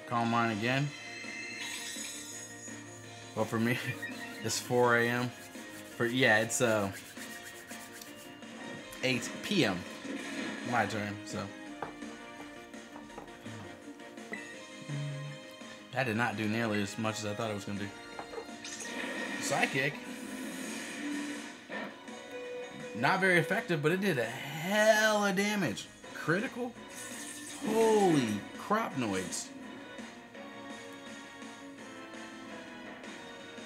Calm mind again. Well, for me, it's 4 a.m. For yeah, it's uh 8 p.m. My turn, so. That did not do nearly as much as I thought it was going to do. Psychic. Not very effective, but it did a hell of damage. Critical? Holy crop noise.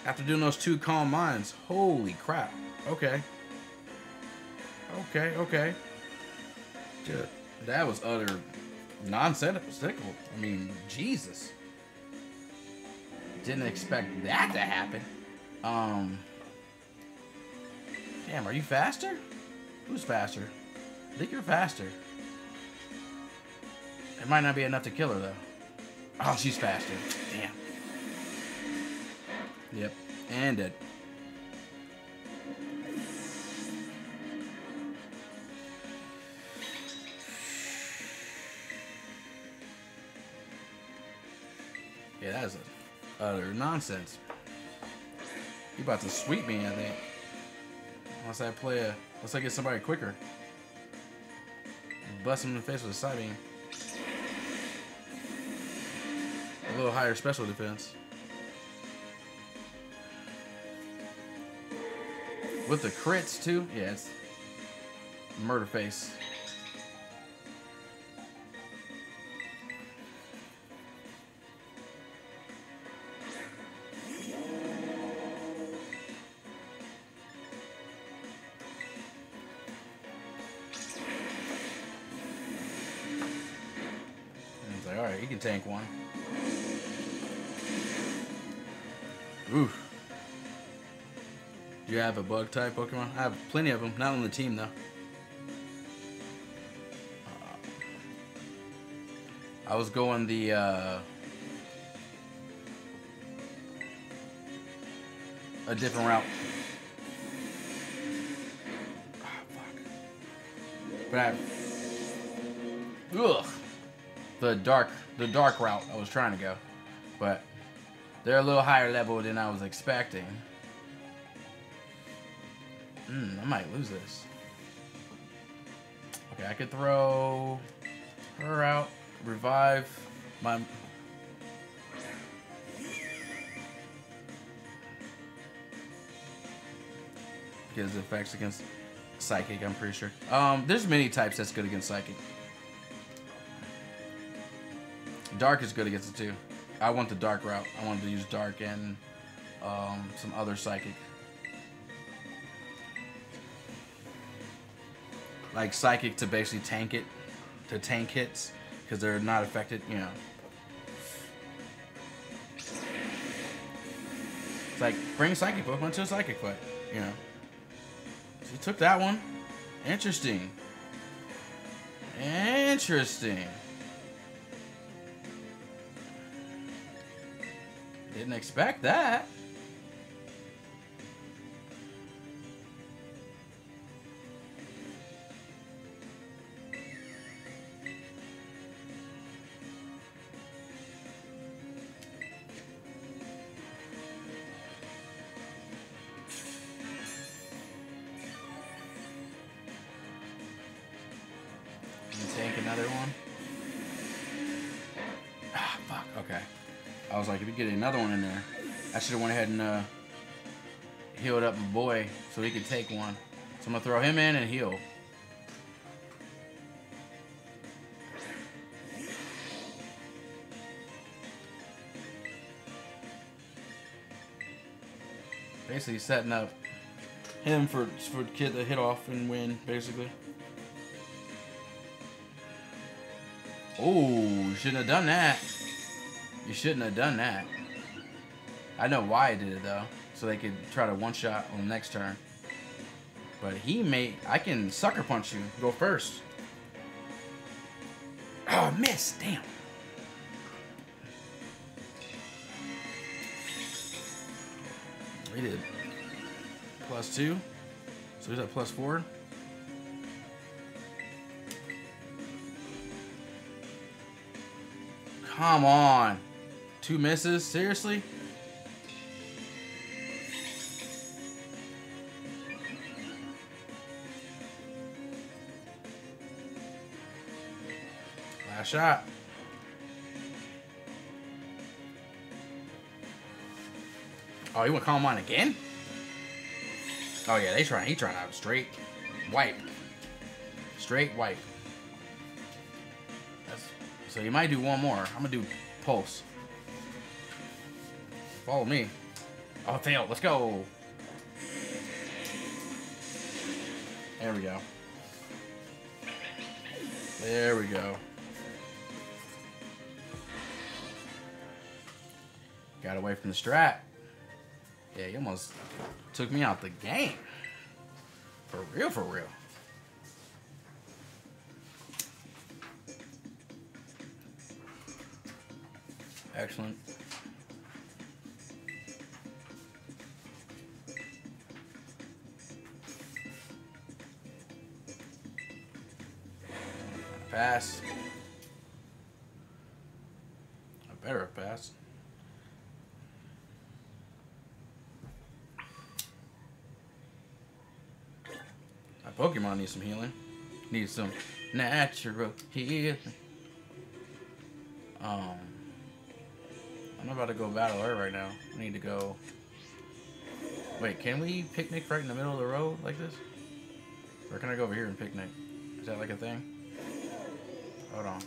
After doing those two calm minds, holy crap. Okay. Okay, okay. Dude, that was utter nonsensical. I mean, Jesus. Didn't expect that to happen. Um. Damn, are you faster? Who's faster? I think you're faster. It might not be enough to kill her, though. Oh, she's faster. Damn. Yep. And dead. Yeah, that is utter nonsense. You about to sweep me, I think. Unless I play a, unless I get somebody quicker. Bust him in the face with a Psybeam. A little higher special defense. With the crits too? Yeah, it's murder face. Tank one. Oof. Do you have a bug type Pokemon? I have plenty of them, not on the team though. Uh, I was going the uh, a different route. Fuck. But I, ugh, the dark, the dark route I was trying to go, but they're a little higher level than I was expecting. Hmm, I might lose this. Okay, I could throw her out, revive my. Because it affects against psychic, I'm pretty sure. Um, there's many types that's good against psychic. Dark is good against it too. I want the dark route. I wanted to use dark and um, some other psychic. Like psychic to basically tank it, to tank hits, because they're not affected, you know. It's like bring psychic Pokemon to a psychic fight, you know. He took that one. Interesting. Interesting. Didn't expect that. Another one in there, I should have went ahead and uh, healed up my boy so he could take one. So I'm gonna throw him in and heal. Basically setting up him for for kid to hit off and win, basically. Oh, you shouldn't have done that. You shouldn't have done that. I know why I did it though, so they could try to one shot on the next turn. But he may, I can sucker punch you. Go first. Oh, miss. Damn. He did. Plus two. So he's at plus four. Come on. Two misses? Seriously? Shot. Oh, to call him on again? Oh yeah, they trying. He trying to straight wipe. Straight wipe. That's so you might do one more. I'm gonna do pulse. Follow me. Oh, failed. Let's go. There we go. There we go. Got away from the strat. Yeah, he almost took me out the game. For real, for real. Excellent. Pokemon needs some healing. Needs some natural healing. Um, I'm about to go battle her right now. I need to go. Wait, can we picnic right in the middle of the road like this? Or can I go over here and picnic? Is that like a thing? Hold on.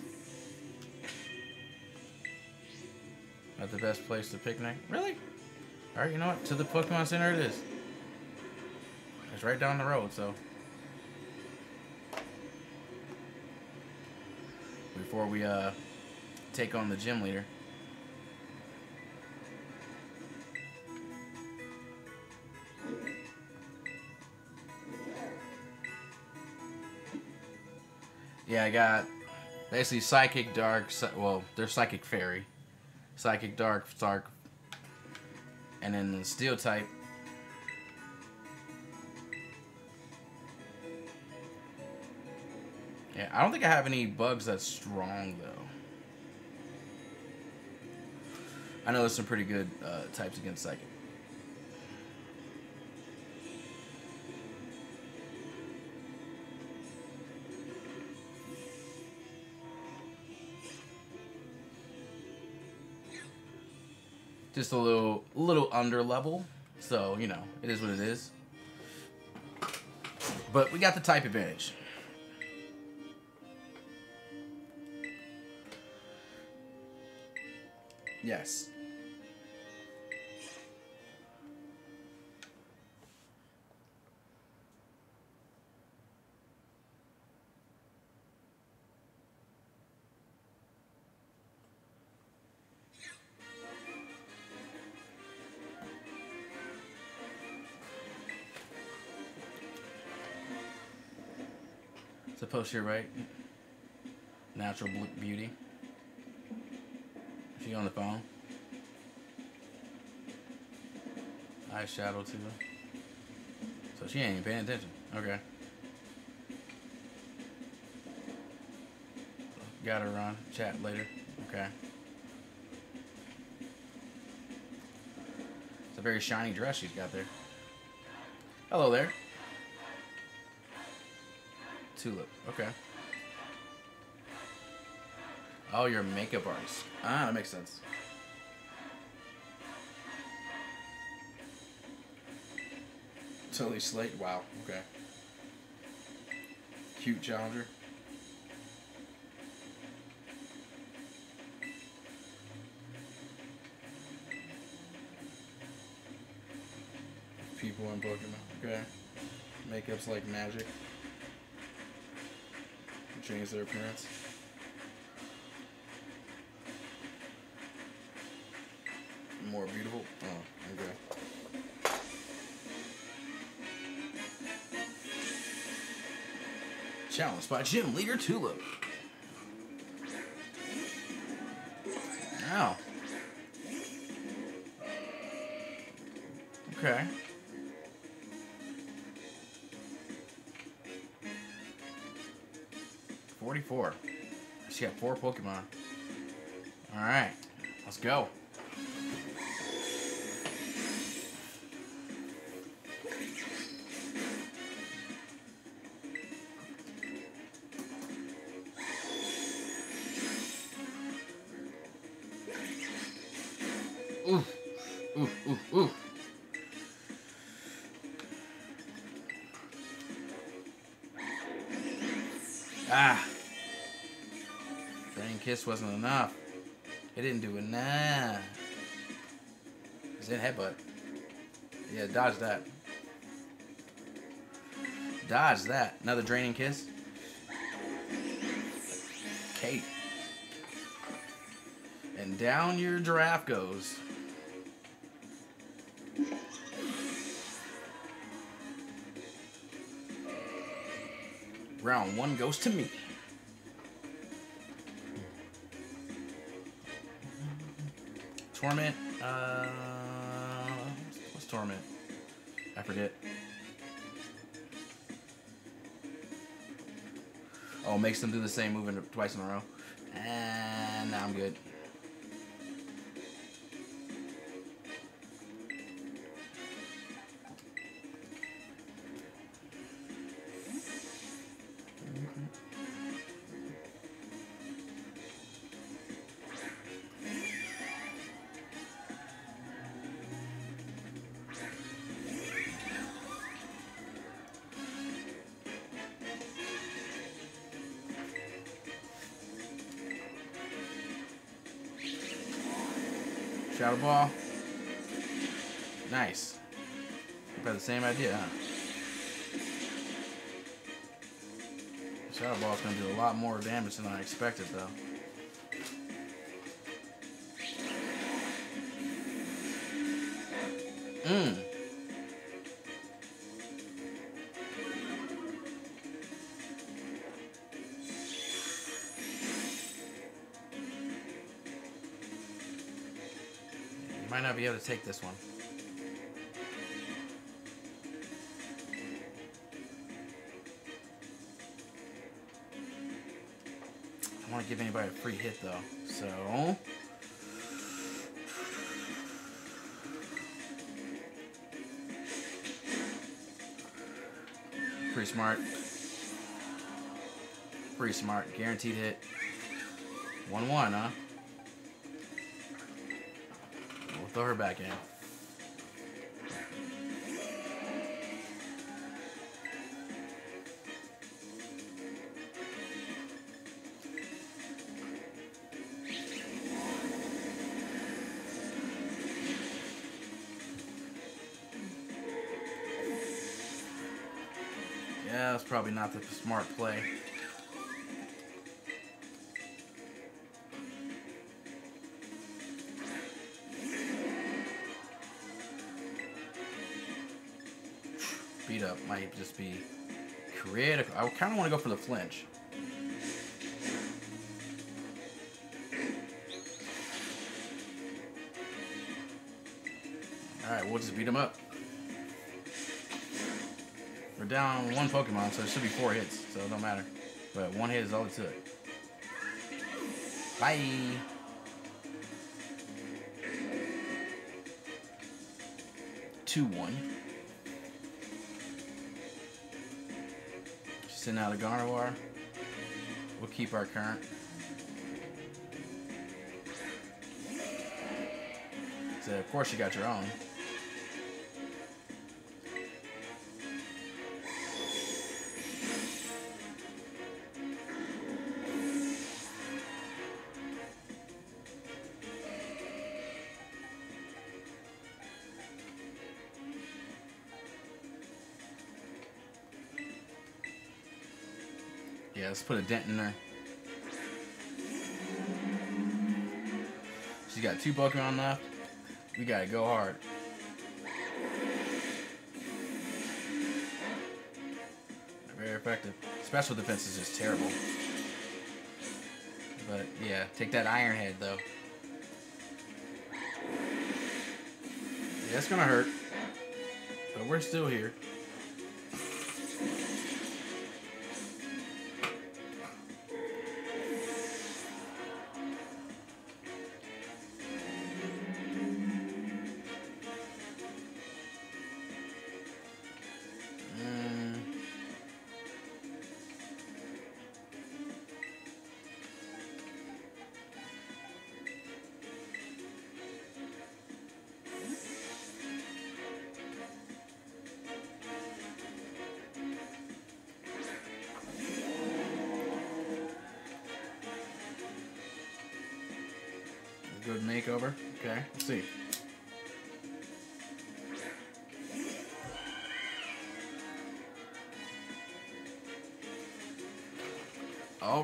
Not the best place to picnic? Really? Alright, you know what? To the Pokemon Center it is. It's right down the road, so. Before we uh take on the gym leader. Yeah, I got basically psychic dark. Well, they're psychic fairy, psychic dark, dark, and then the steel type. I don't think I have any bugs that's strong though. I know there's some pretty good uh, types against psychic. Just a little, little under level, so you know it is what it is. But we got the type advantage. Yes. Post here, right? Natural beauty. She on the phone? Eyeshadow too. So she ain't paying attention. Okay. Got her on. Chat later. Okay. It's a very shiny dress she's got there. Hello there. Tulip. Okay. Oh, you're a makeup artist. Ah, that makes sense. Totally Slate. Wow. Okay. Cute challenger. People in Pokemon. Okay. Makeup's like magic. Change their appearance. Challenged by Gym Leader Tulip. Ow. Okay. Forty-four. She got four Pokemon. All right, let's go. Kiss wasn't enough. It didn't do enough. It's in headbutt. Yeah, dodge that. Dodge that. Another draining kiss. Kate. And down your giraffe goes. Round one goes to me. Torment. Uh, what's Torment? I forget. Oh, makes them do the same move twice in a row. And now I'm good. Shadow Ball. Nice. About the same idea, huh? Shadow Ball's gonna do a lot more damage than I expected, though. Mmm. To take this one. I don't want to give anybody a free hit though, so. Pretty smart. Pretty smart. Guaranteed hit. 1 1, huh? Throw her back in. Yeah, that's probably not the smart play. Just be critical. I kind of want to go for the flinch. Alright, we'll just beat him up. We're down one Pokemon, so it should be four hits, so it don't matter. But one hit is all it took. Bye! Two one. Send out a Gardevoir. We'll keep our current. So of course you got your own. Put a dent in there. She's got two Pokemon left. We gotta go hard. Very effective. Special defense is just terrible. But yeah, take that Iron Head though. Yeah, it's gonna hurt. But we're still here.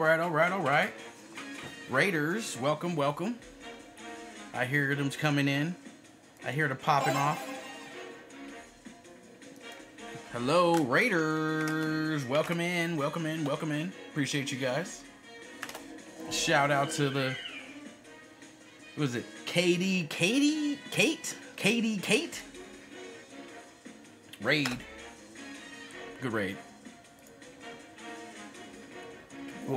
Right, all right, all right. Raiders, welcome, welcome. I hear them coming in. I hear them popping off. Hello, Raiders. Welcome in, welcome in, welcome in. Appreciate you guys. Shout out to the was it? Katie, Katie, Kate, Katie, Kate. Raid. Good raid.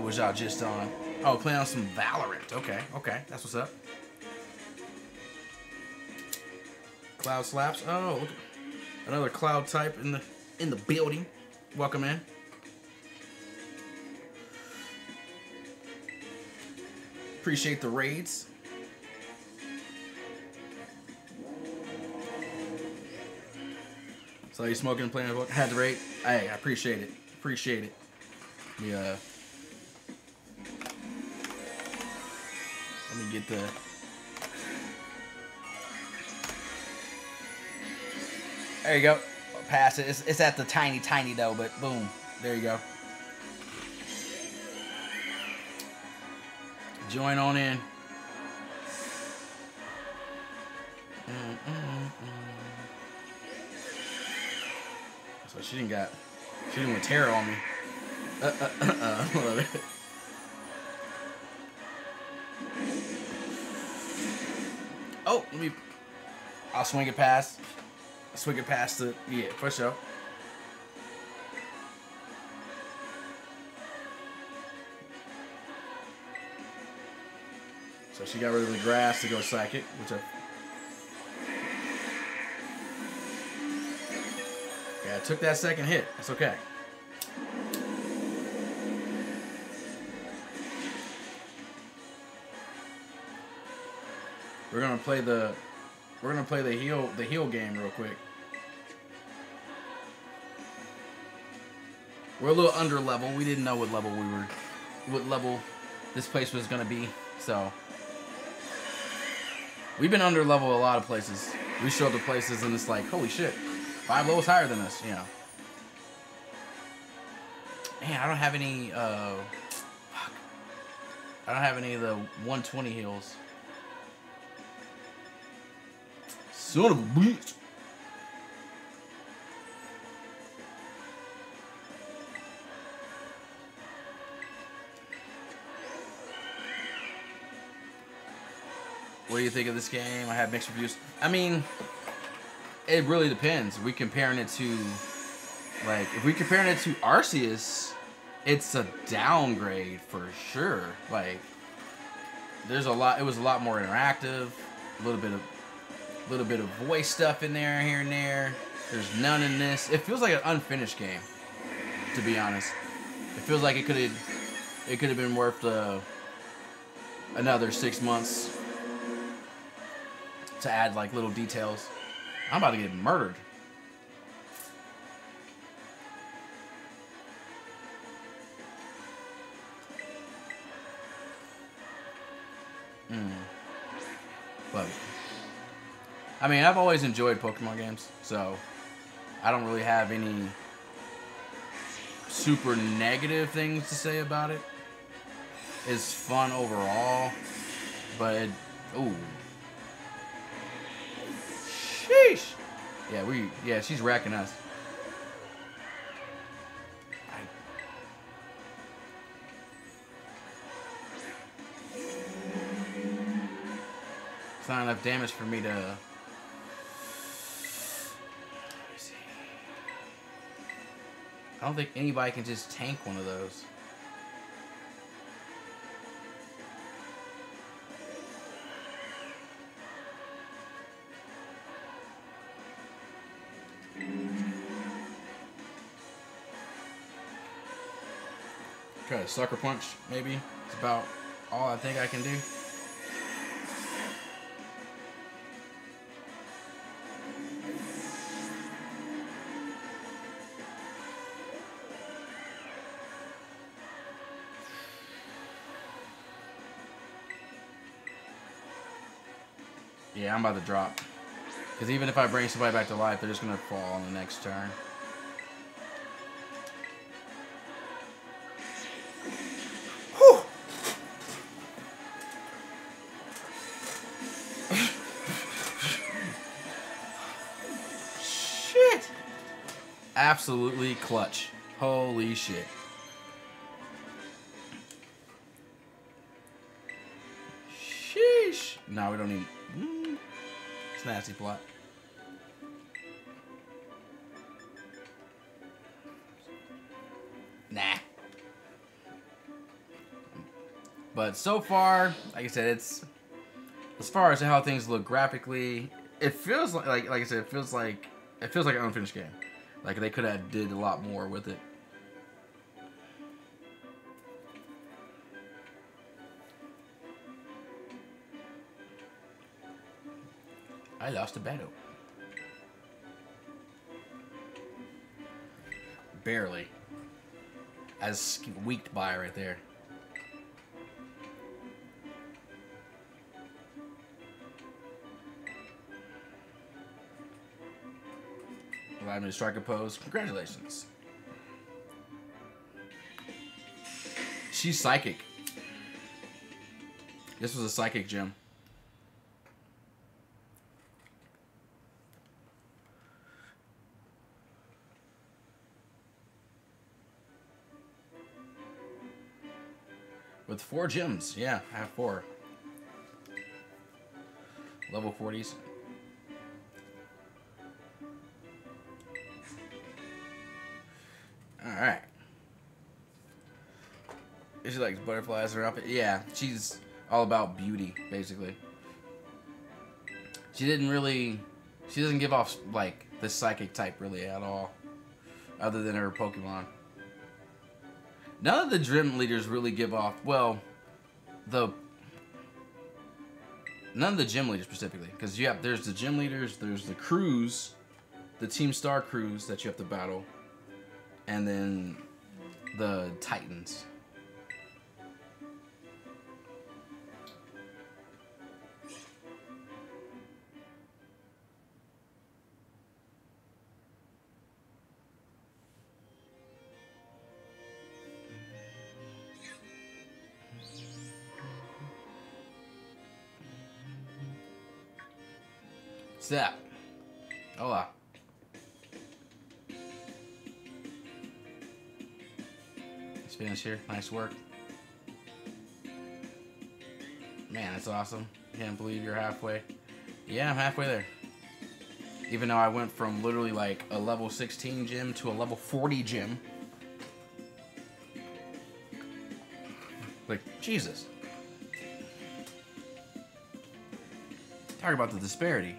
Was y'all just on? Oh, playing on some Valorant. Okay, okay, that's what's up. Cloud slaps. Oh, another cloud type in the in the building. Welcome in. Appreciate the raids. So you smoking and playing had the rate. Hey, I appreciate it. Appreciate it. Yeah. Let me get the. There you go. Pass it. It's, it's at the tiny, tiny though, but boom. There you go. Join on in. Mm-mm-mm. So she didn't got, she didn't want terror on me. Uh, uh, uh, uh, let me. I'll swing it past. I'll Swing it past the yeah for sure. So she got rid of the grass to go psychic, which I Yeah, I took that second hit. That's okay. We're gonna play the we're gonna play the heal the heal game real quick. We're a little under level. We didn't know what level we were what level this place was gonna be, so we've been under level a lot of places. We show up to places and it's like, holy shit, five levels higher than us, you know. Man, I don't have any. Uh, fuck. I don't have any of the 120 heals. Son of a bitch. What do you think of this game? I have mixed reviews. I mean, it really depends. we comparing it to, like, if we comparing it to Arceus, it's a downgrade for sure. Like, there's a lot. It was a lot more interactive. A little bit of, little bit of voice stuff in there here and there. There's none in this. It feels like an unfinished game, to be honest. It feels like it could have, it could have been worth uh, another six months to add like little details. I'm about to get murdered. Mm. I mean, I've always enjoyed Pokemon games, so I don't really have any super negative things to say about it. It's fun overall, but it, ooh, Sheesh. Yeah, we. Yeah, she's wrecking us. It's not enough damage for me to. I don't think anybody can just tank one of those. A sucker punch, maybe. It's about all I think I can do. I'm about to drop. Because even if I bring somebody back to life, they're just going to fall on the next turn. Shit. Absolutely clutch. Holy shit. Sheesh. No, we don't need... Nasty plot. Nah. But so far, like I said, it's... As far as how things look graphically, it feels like, like, like I said, it feels like... It feels like an unfinished game. Like they could have did a lot more with it. A battle. Barely. As squeaked by right there. Allow me to strike a pose. Congratulations. She's psychic. This was a psychic gem. With four gems. Yeah, I have four. Level 40s. Alright. She likes butterflies or up. Yeah, she's all about beauty, basically. She didn't really... She doesn't give off, like, the psychic type really at all. Other than her Pokemon. None of the Gym leaders really give off... Well, the... None of the gym leaders specifically. Because you have... There's the gym leaders, there's the crews. The Team Star crews that you have to battle and then the Titans. What's that? Hola. Let's finish here. Nice work. Man, that's awesome. Can't believe you're halfway. Yeah, I'm halfway there. Even though I went from literally like a level 16 gym to a level 40 gym. Like, Jesus. Talk about the disparity.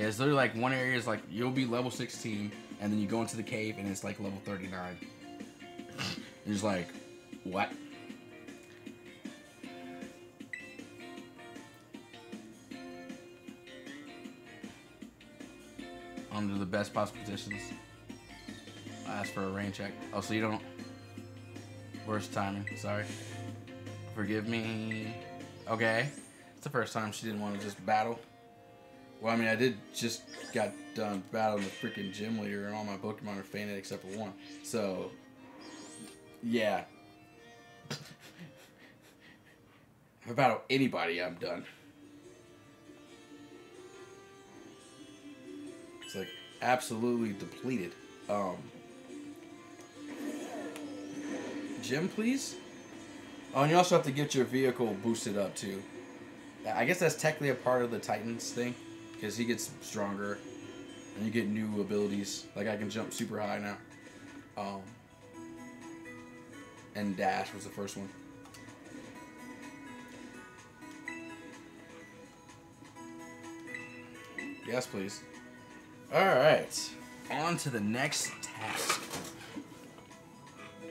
Yeah, it's literally like one area is like you'll be level 16, and then you go into the cave and it's like level 39. it's like, what? Under the best possible conditions. I asked for a rain check. Oh, so you don't. Worst timing. Sorry. Forgive me. Okay. It's the first time she didn't want to just battle. Well, I mean, I did just got done battling the freaking gym leader, and all my Pokemon are fainted except for one. So, yeah. if I battle anybody, I'm done. It's like absolutely depleted. Um, gym, please. Oh, and you also have to get your vehicle boosted up too. I guess that's technically a part of the Titans thing, because he gets stronger, and you get new abilities. Like I can jump super high now. Um, and dash was the first one. Yes, please. All right, on to the next task.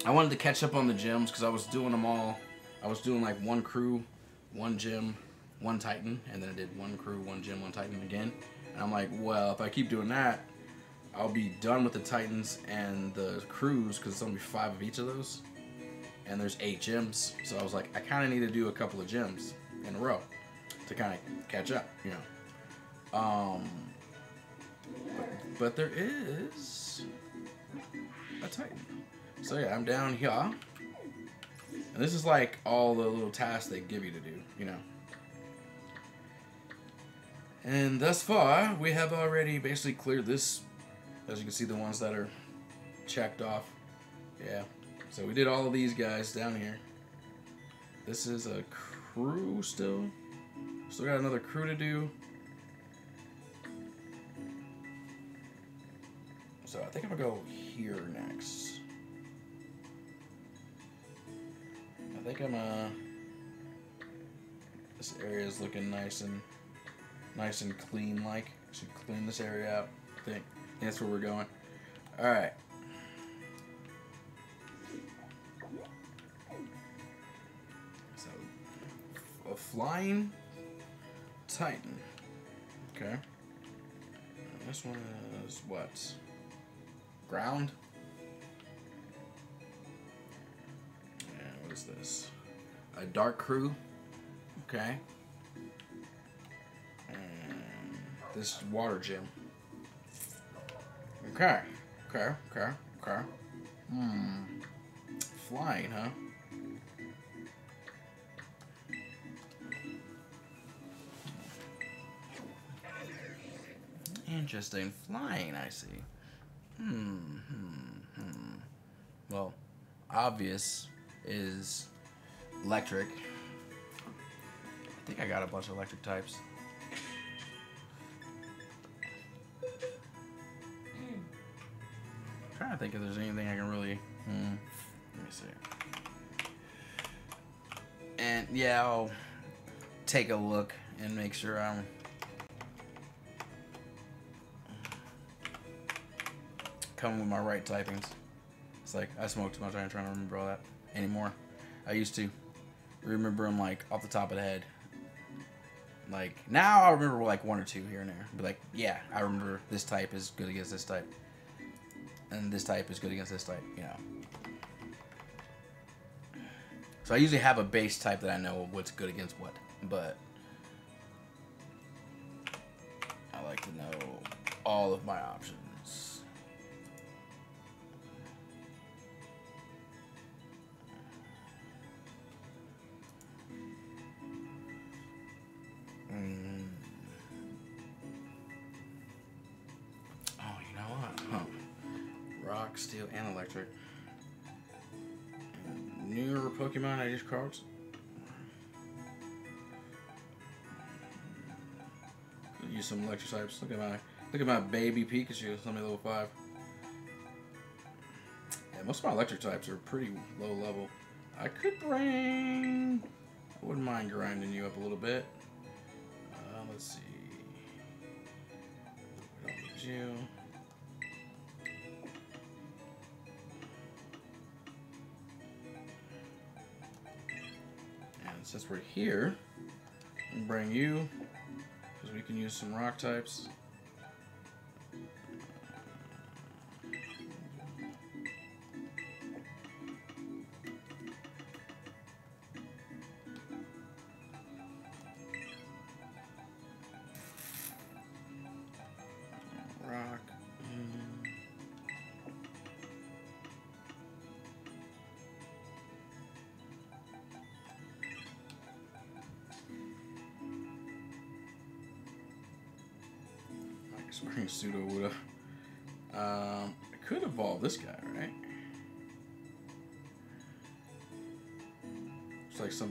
I wanted to catch up on the gyms because I was doing them all. I was doing like one crew, one gym, one Titan, and then I did one crew, one gym, one Titan again. And I'm like, well, if I keep doing that, I'll be done with the Titans and the crews because it's only five of each of those. And there's eight gyms. So I was like, I kind of need to do a couple of gyms in a row to kind of catch up, you know. Um, but, but there is a Titan. So yeah, I'm down here. And this is like all the little tasks they give you to do, you know. And thus far, we have already basically cleared this. As you can see, the ones that are checked off. Yeah. So we did all of these guys down here. This is a crew still. Still got another crew to do. So I think I'm gonna go here next. I think I'm uh this area is looking nice and nice and clean like. Should clean this area out. I think that's where we're going. Alright. So a flying titan. Okay. This one is what? Ground? And what is this? A dark crew. Okay. This water gym. Okay. Okay. Okay. Okay. Hmm. Flying, huh? Interesting. Flying, I see. Hmm, hmm, hmm. Well, obvious is electric. I think I got a bunch of electric types. Trying to think if there's anything I can really. Hmm. Let me see. And yeah, I'll take a look and make sure I'm coming with my right typings. It's like I smoke too much. I ain't trying to remember all that anymore. I used to remember them like off the top of the head. Like now, I remember like one or two here and there. But like, yeah, I remember this type is good against this type, and this type is good against this type. You know. So I usually have a base type that I know what's good against what, but I like to know all of my options. Electric. Newer Pokemon I just caught. Use some electric types. Look at my look at my baby Pikachu. It's only level five. Yeah, most of my electric types are pretty low level. I could bring. I wouldn't mind grinding you up a little bit. Uh, let's see. Don't you. Since we're here, bring you because we can use some rock types.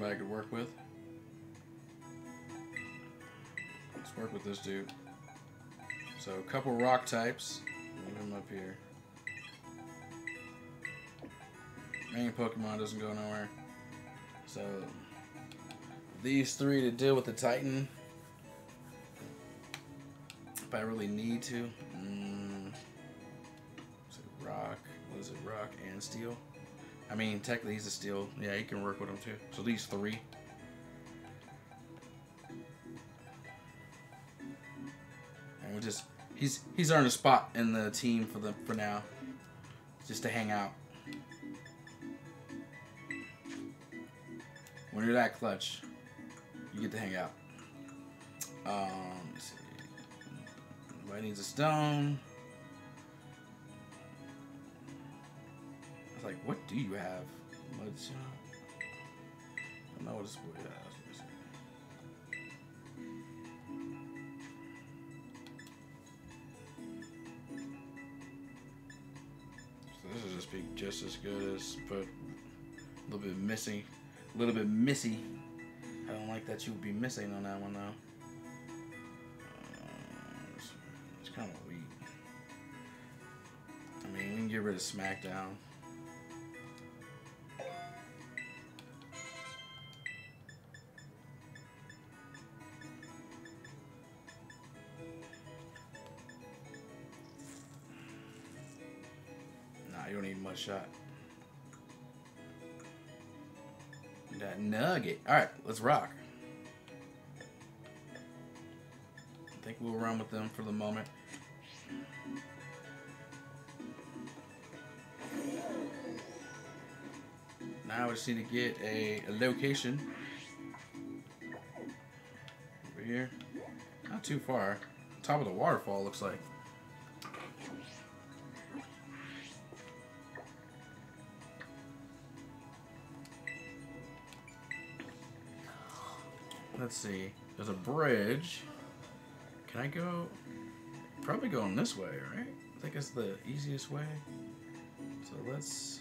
I could work with. Let's work with this dude. So a couple rock types. Leave him up here. Main Pokemon doesn't go nowhere. So these three to deal with the Titan. If I really need to. Mm, is it rock? What is it? Rock and steel? I mean, technically he's a steel. Yeah, you can work with him too. So these three. And we just he's he's earned a spot in the team for the for now. Just to hang out. When you're that clutch, you get to hang out. Um. Everybody needs a stone. What do you have? Mud. I don't know what this boy has. So this will just be just as good as, but a little bit missing, a little bit missy. I don't like that you would be missing on that one though. Uh, it's kind of weak. I mean, we can get rid of SmackDown. Shot. That nugget. All right, let's rock. I think we'll run with them for the moment. Now we just need to get a, a location. Over here. Not too far. Top of the waterfall looks like. Let's see. There's a bridge. Can I go? Probably going this way, right? I think it's the easiest way. So let's.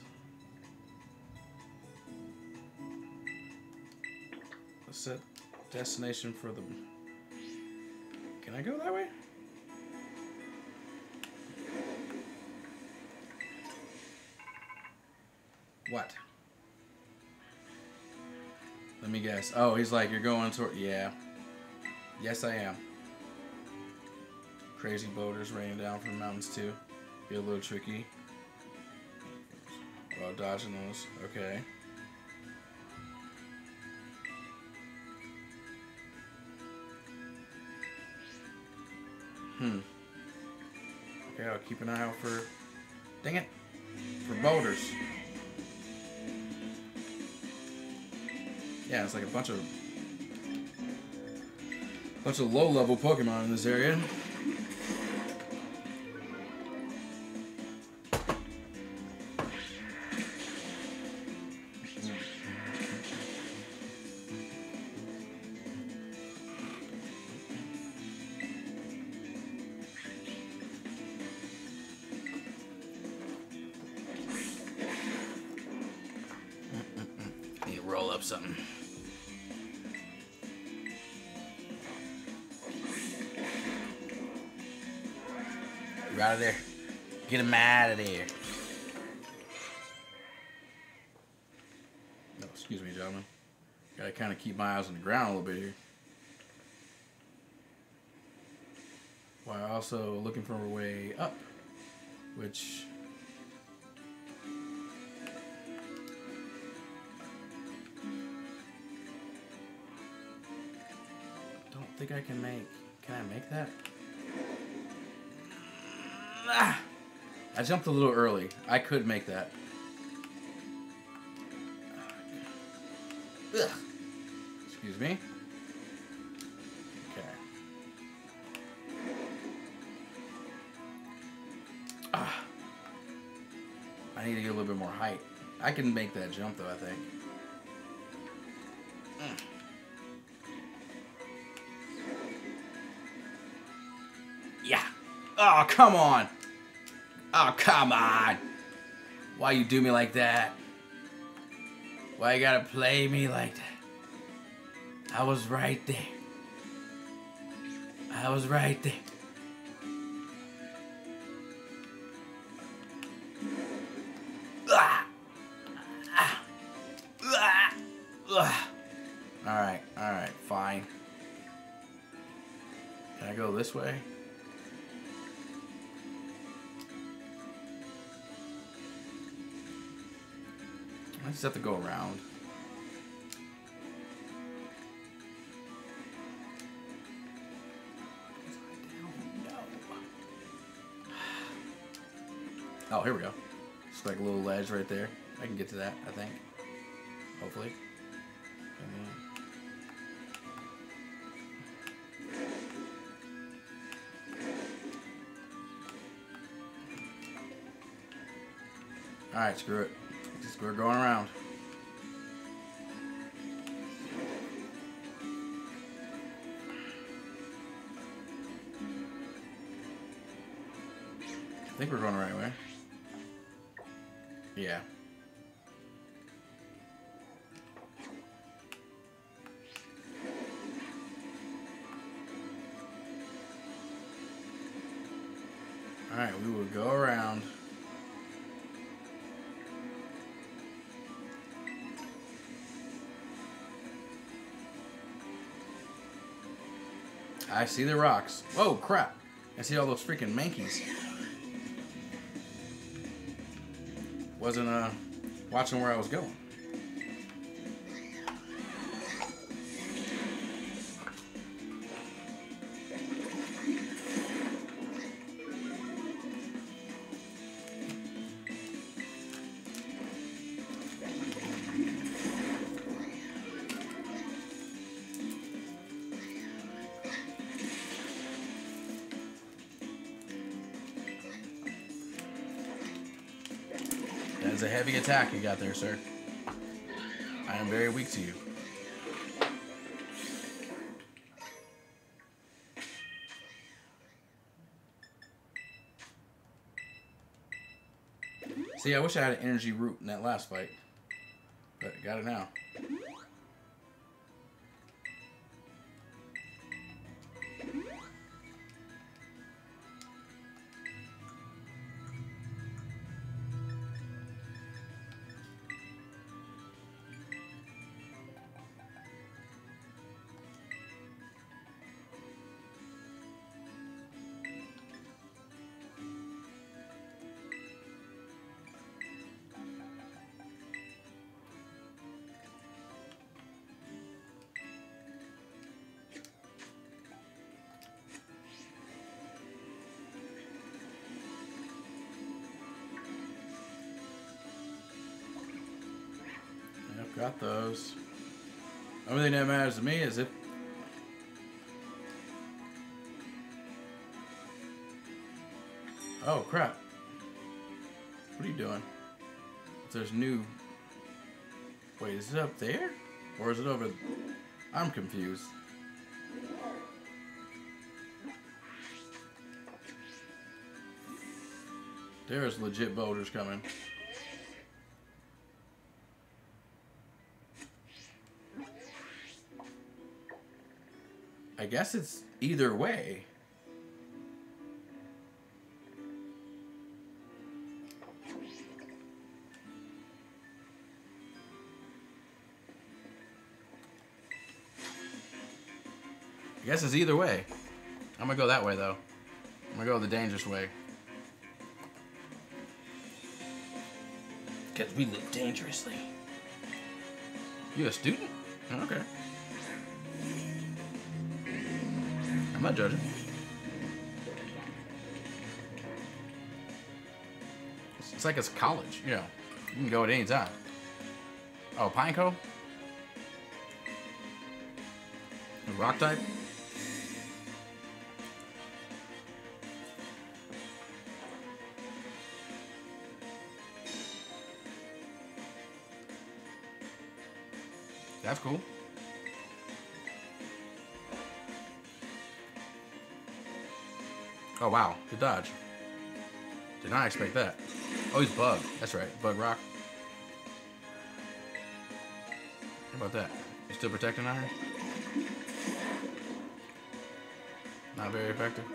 Let's set destination for the. Can I go that way? What? Let me guess. Oh, he's like, you're going toward. Yeah. Yes, I am. Crazy boulders raining down from the mountains, too. Be a little tricky. While dodging those. Okay. Hmm. Okay, I'll keep an eye out for. Dang it! For boulders. Yeah, it's like a bunch of bunch of low level Pokemon in this area. Him out of there. Excuse me, gentlemen. Gotta kind of keep my eyes on the ground a little bit here. While also looking for a way up, which don't think I can make. Can I make that? I jumped a little early. I could make that. Ugh. Excuse me. Okay. Ah. I need to get a little bit more height. I can make that jump though, I think. Mm. Yeah. Oh, come on. Come on. Why you do me like that? Why you gotta play me like that? I was right there. I was right there. Alright, alright, fine. Can I go this way? Just have to go around. Oh, here we go. It's like a little ledge right there. I can get to that, I think. Hopefully. Alright, screw it. We're going around. I think we're going the right way. I see the rocks. Whoa, crap. I see all those freaking mankeys. Wasn't uh watching where I was going. Heavy attack you got there, sir. I am very weak to you. See, I wish I had an energy root in that last fight. But got it now. That matters to me is if Oh crap. What are you doing? There's new Wait, is it up there? Or is it over I'm confused. There's legit boulders coming. Guess it's either way. I guess it's either way. I'm gonna go that way though. I'm gonna go the dangerous way. Because we live dangerously. You a student? Okay. I'm not judging. It's, like it's college, you know. You can go at any time. Oh, Pineco? Rock type? That's cool. Oh wow, good dodge. Did not expect that. Oh, he's bug. That's right, bug rock. How about that? You still protecting iron? Not very effective.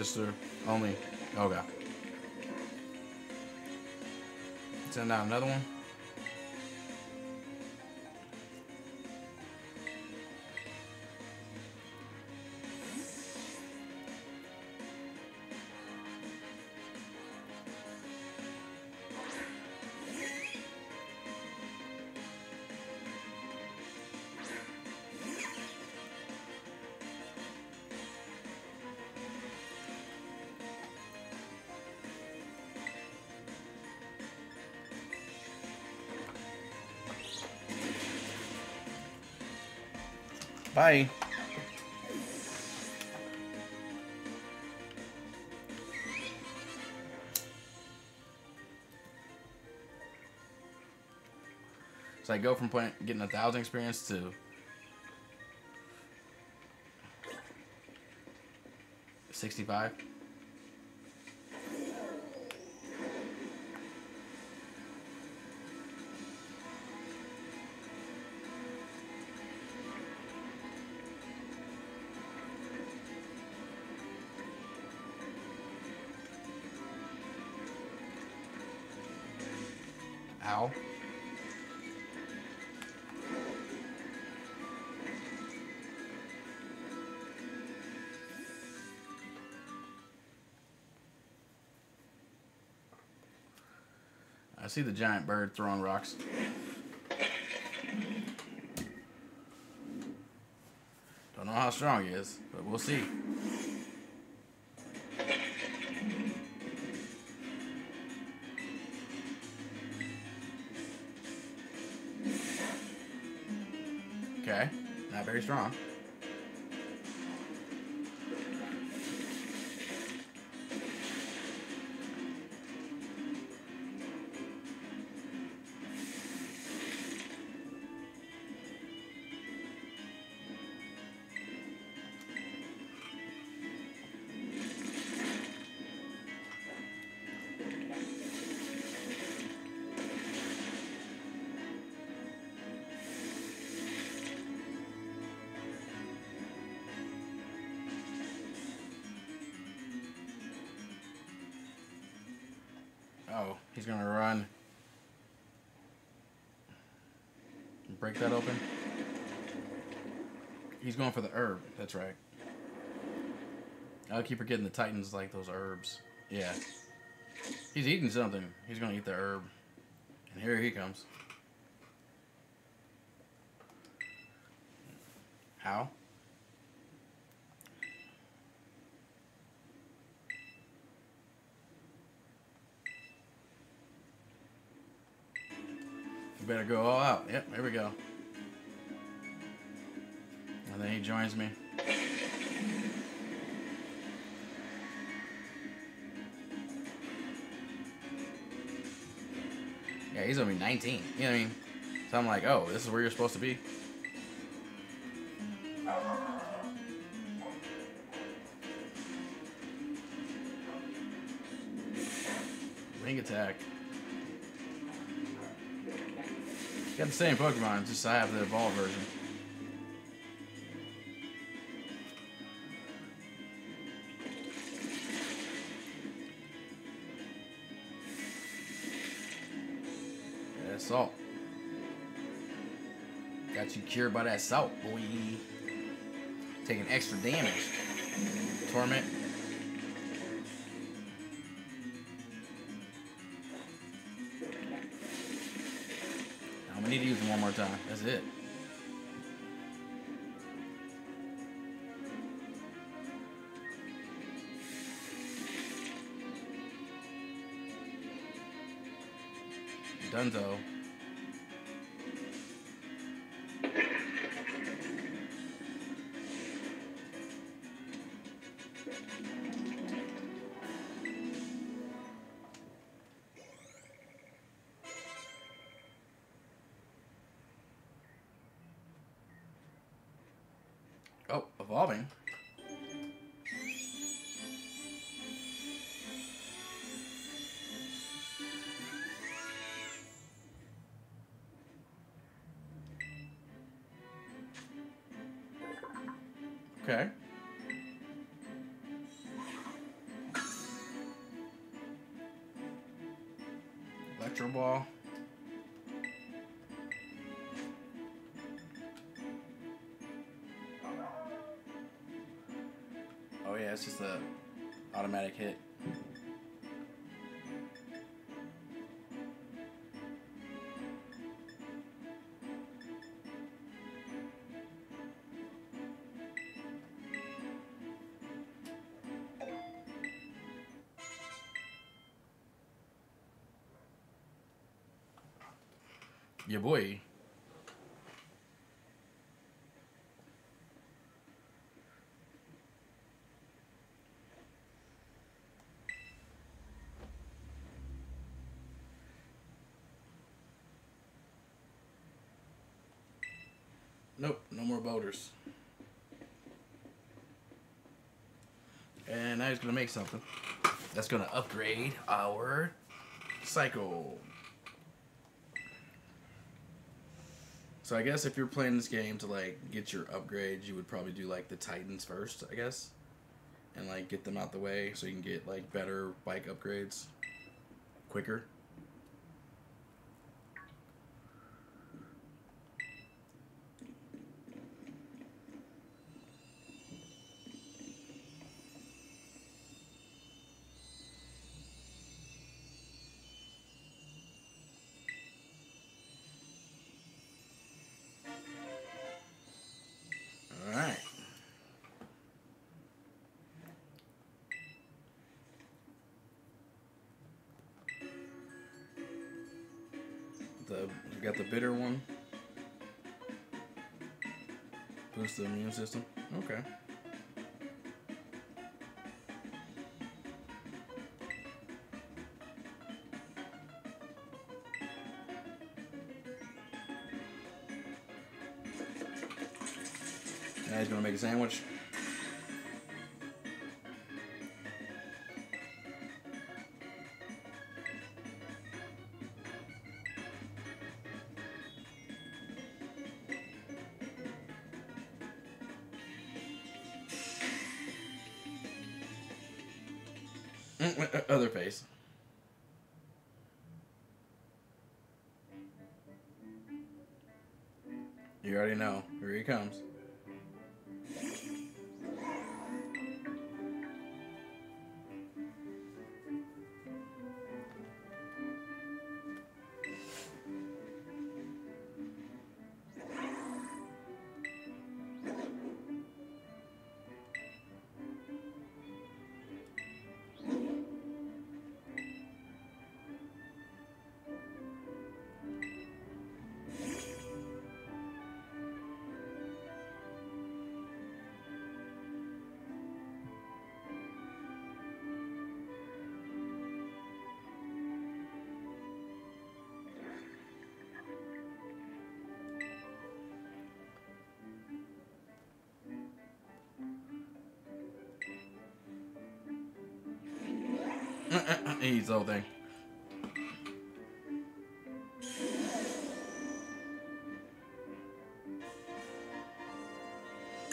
The only? Okay. Send out another one. Bye. So I go from playing, getting a thousand experience to sixty-five. See the giant bird throwing rocks. Don't know how strong he is, but we'll see. Okay, not very strong. He's gonna run. Break that open. He's going for the herb. That's right. I'll keep forgetting the Titans like those herbs. Yeah. He's eating something. He's gonna eat the herb. And here he comes. You know what I mean? So I'm like, oh, this is where you're supposed to be. Wing Attack. Got the same Pokemon, just I have the evolved version. Salt. Got you cured by that salt, boy. Taking extra damage. Torment. I'm gonna need to use them one more time. That's it. Dunzo. Ball. Oh yeah, it's just a automatic hit. Your boy. Nope, no more boulders. And now he's gonna make something. That's gonna upgrade our cycle. So I guess if you're playing this game to like get your upgrades, you would probably do like the Titans first, I guess. And like get them out the way so you can get like better bike upgrades quicker. We got the bitter one. Boost the immune system. Okay. Now he's gonna make a sandwich. Already know. Here he comes. He eats the whole thing.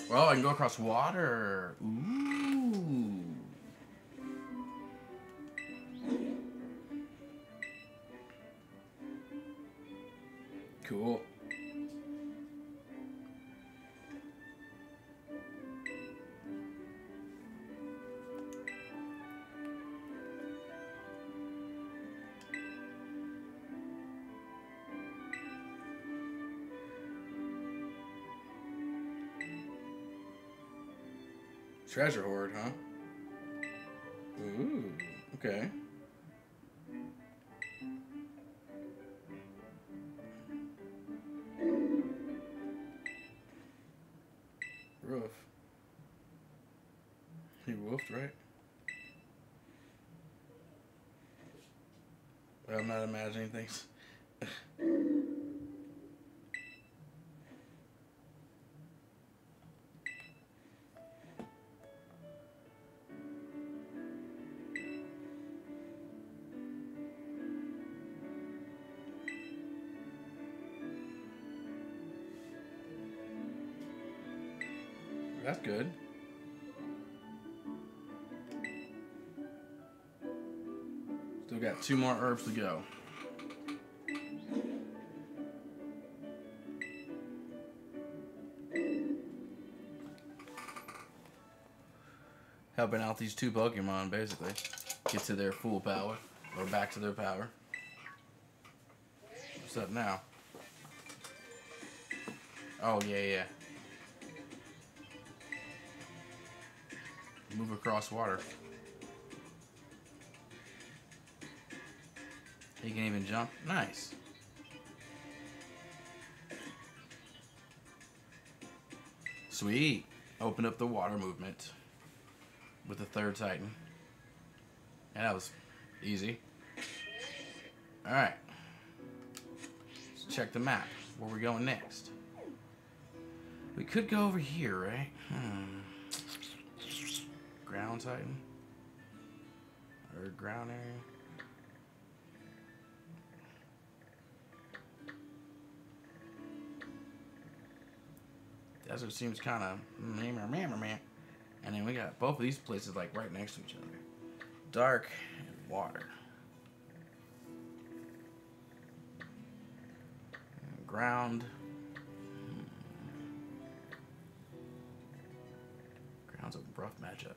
Well, I can go across water. Ooh. Cool. Treasure hoard, huh? Ooh, okay. Roof. He woofed, right? But I'm not imagining things. That's good. Still got two more herbs to go. Helping out these two Pokemon, basically. Get to their full power. Or back to their power. What's up now? Oh, yeah, yeah. Across water. He can even jump. Nice. Sweet. Open up the water movement with the third Titan. And that was easy. Alright. Let's check the map. Where we going next? We could go over here, right? Hmm. Ground Titan? Or ground area? Desert seems kind of man, and then we got both of these places like right next to each other. Dark and water. Ground. Hmm. Ground's a rough matchup.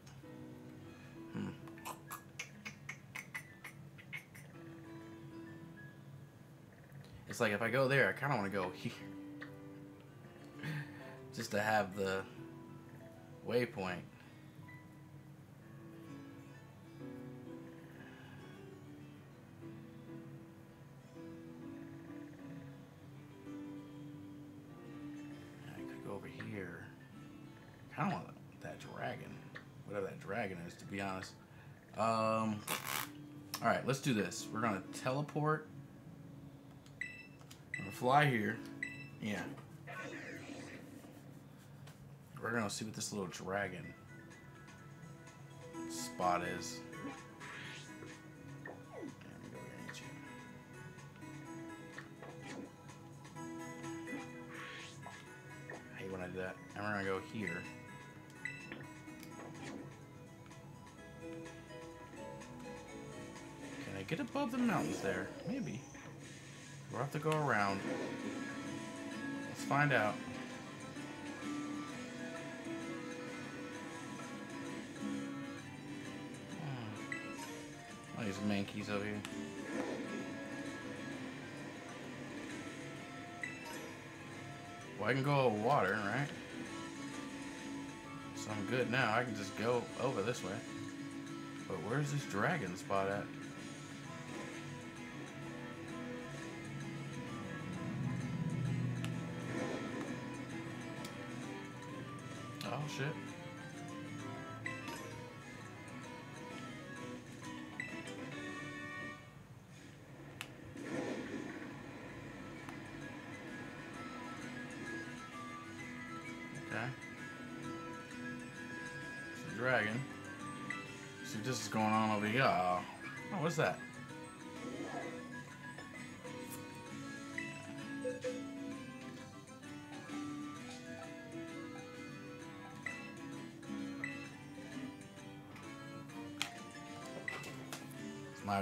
Like if I go there, I kind of want to go here. Just to have the waypoint. I could go over here. Kind of want that dragon. Whatever that dragon is, to be honest. Um, Alright, let's do this. We're going to teleport. Fly here. Yeah. We're gonna see what this little dragon spot is. I hate when I do that. And we're gonna go here. Can I get above the mountains there? Maybe. We'll have to go around. Let's find out. Hmm. All these mankeys over here. Well, I can go over water, right? So I'm good now. I can just go over this way. But where's this dragon spot at? Shit. Okay. It's a dragon. See, this is going on over here. Oh, what's that?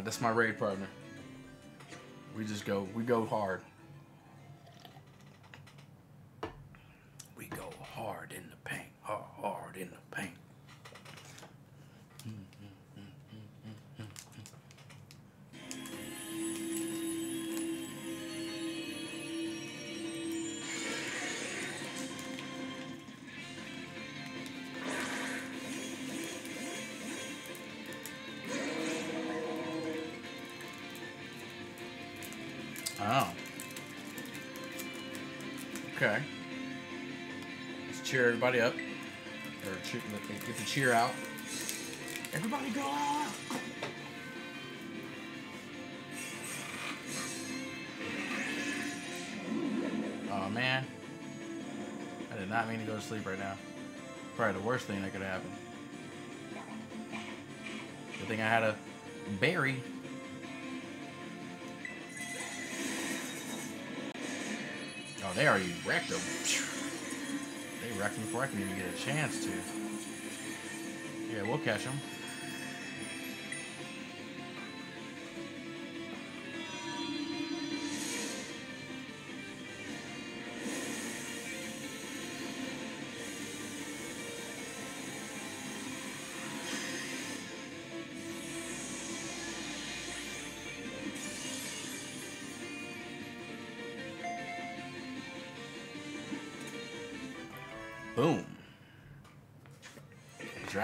That's my raid partner. We just go we go hard. Oh. Okay. Let's cheer everybody up. Or cheer, get the cheer out. Everybody go out! Oh man. I did not mean to go to sleep right now. Probably the worst thing that could happen. Good thing I had a berry. They already wrecked them. They wrecked them before I can even get a chance to. Yeah, we'll catch them.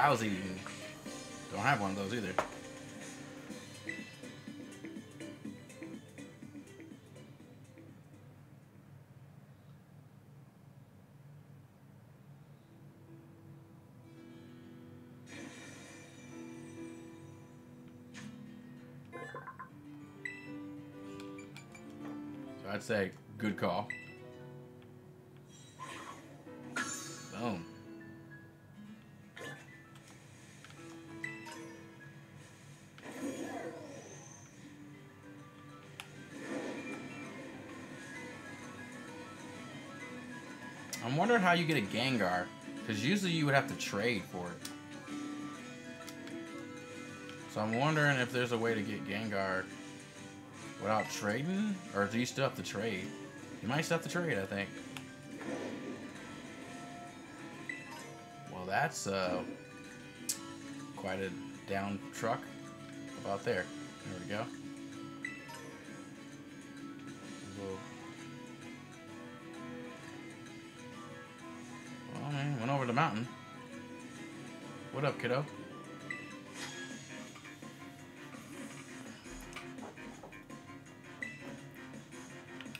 Drowsy. Don't have one of those either. So I'd say good call. Wondering how you get a Gengar, because usually you would have to trade for it. So I'm wondering if there's a way to get Gengar without trading, or do you still have to trade? You might still have to trade, I think. Well, that's uh, quite a down truck. About there. There we go. Kiddo?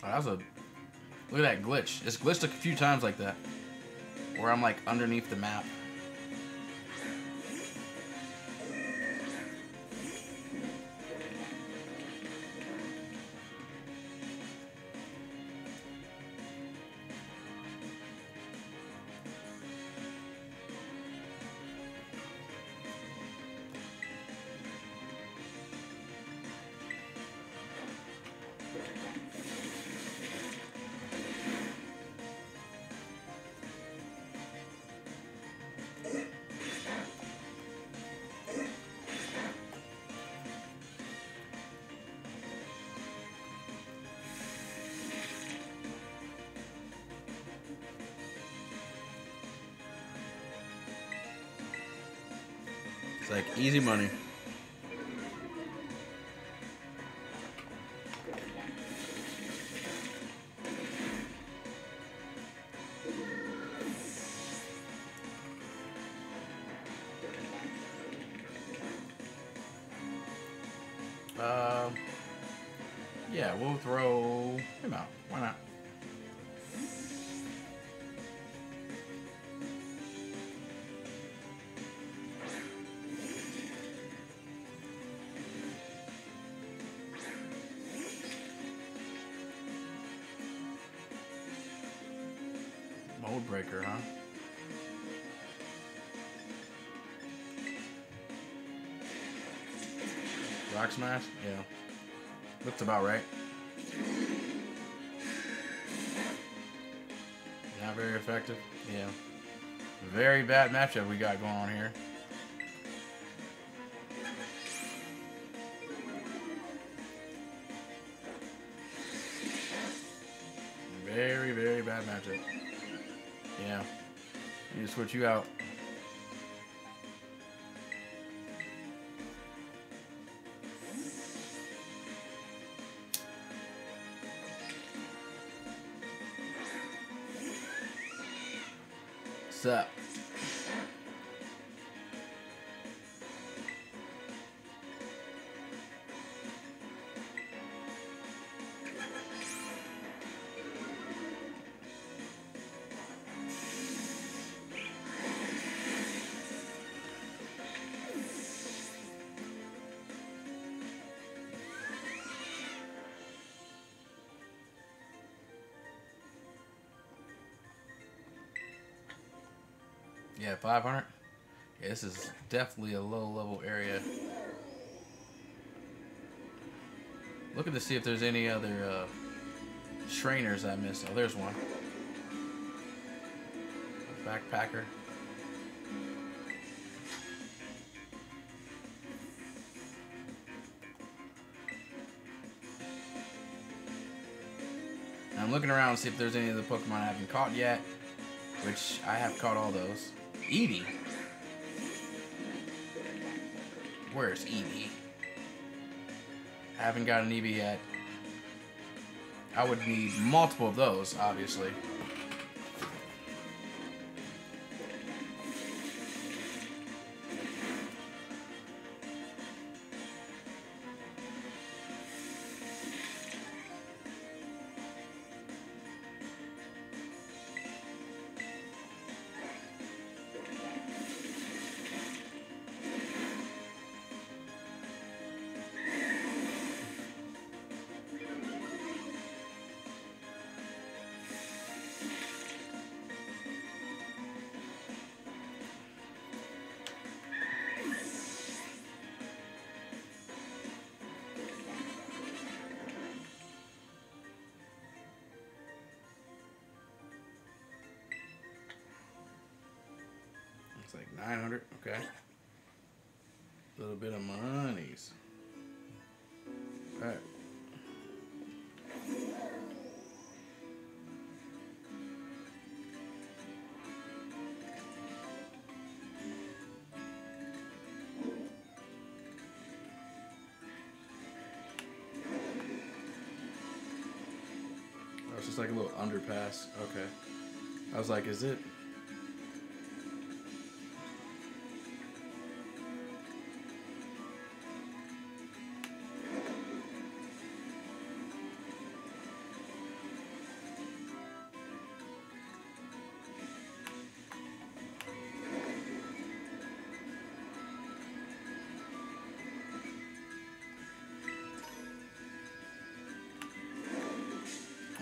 Oh, that was a look at that glitch. It's glitched a few times like that, where I'm like underneath the map. Easy money. Um, yeah, we'll throw breaker, huh? Rock Smash? Yeah. Looks about right. Not very effective. Yeah. Very bad matchup we got going on here. Switch you out. Yeah, 500. Yeah, this is definitely a low level area. Looking to see if there's any other uh, trainers I missed. Oh, there's one. A backpacker. I'm looking around to see if there's any of the Pokemon I haven't caught yet, which I have caught all those. Eevee? Where's Eevee? I haven't got an Eevee yet. I would need multiple of those, obviously. Just like a little underpass. Okay. I was like, is it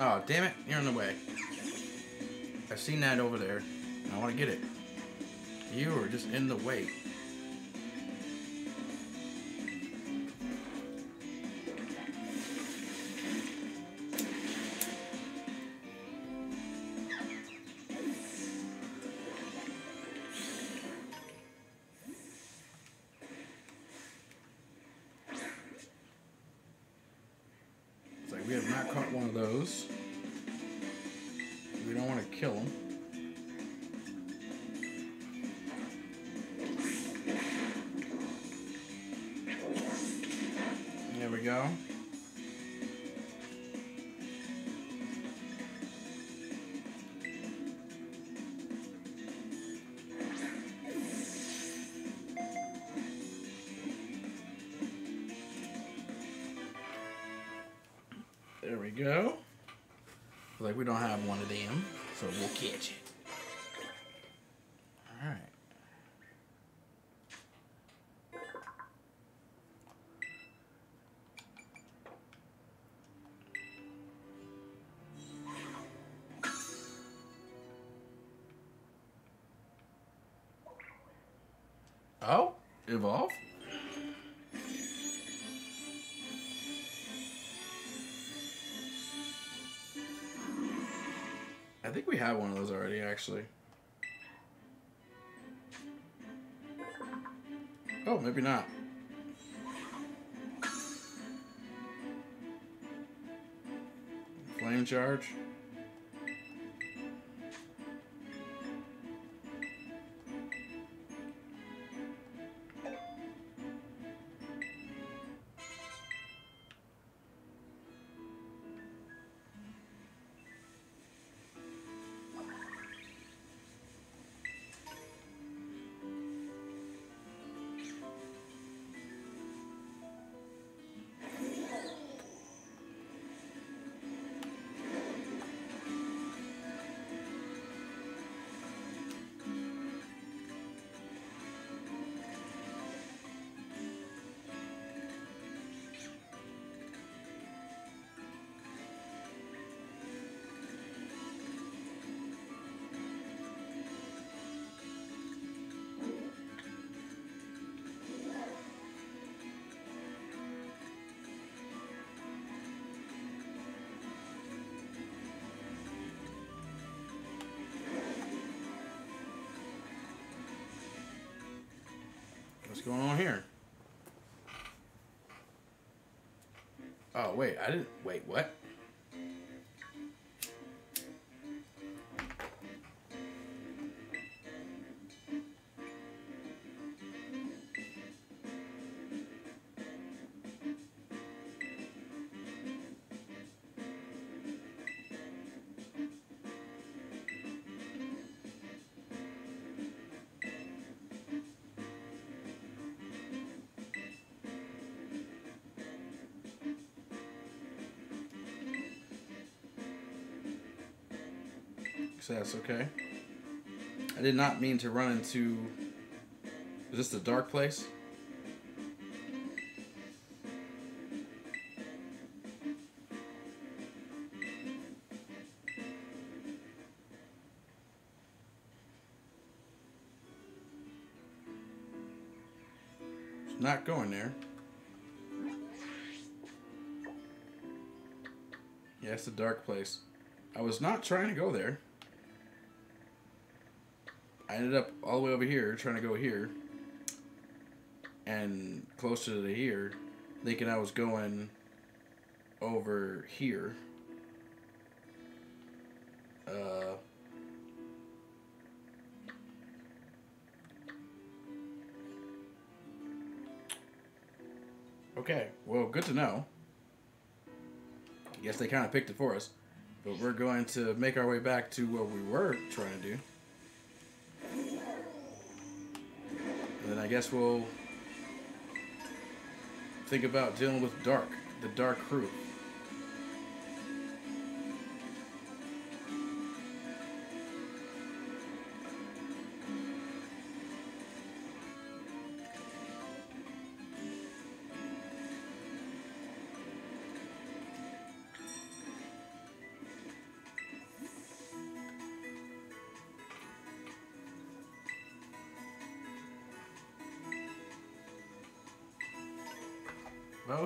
Oh, damn it. You're in the way. I've seen that over there. I want to get it. You are just in the way. Go. Like we don't have one of them, so we'll catch it. Have one of those already, actually. Oh, maybe not. Flame charge. What's going on here? Oh, wait, I didn't. Wait, what? That's okay. I did not mean to run into. Is this the dark place? It's not going there. Yeah, it's the dark place. I was not trying to go there. Ended up all the way over here trying to go here and closer to here thinking I was going over here. Uh, okay, well, good to know. I guess they kind of picked it for us. But we're going to make our way back to what we were trying to do. Guess we'll think about dealing with Dark, the Dark Crew.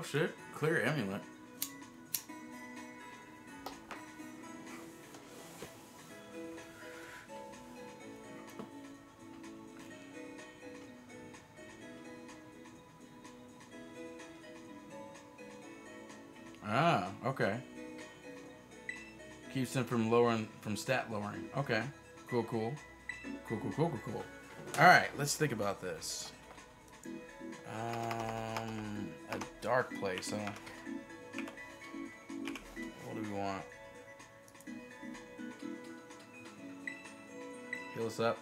Shit, clear amulet. Ah, okay. Keeps them from lowering, from stat lowering. Okay, cool, cool. Cool, cool, cool, cool, cool. All right, let's think about this. A dark place, huh? What do we want? Heal us up.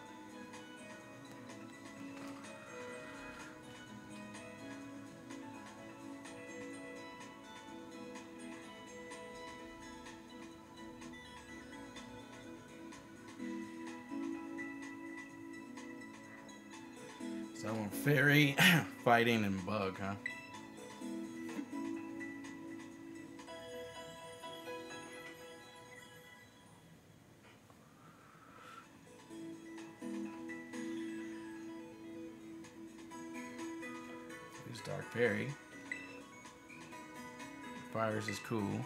I want fairy, fighting, and bug, huh? Is cool.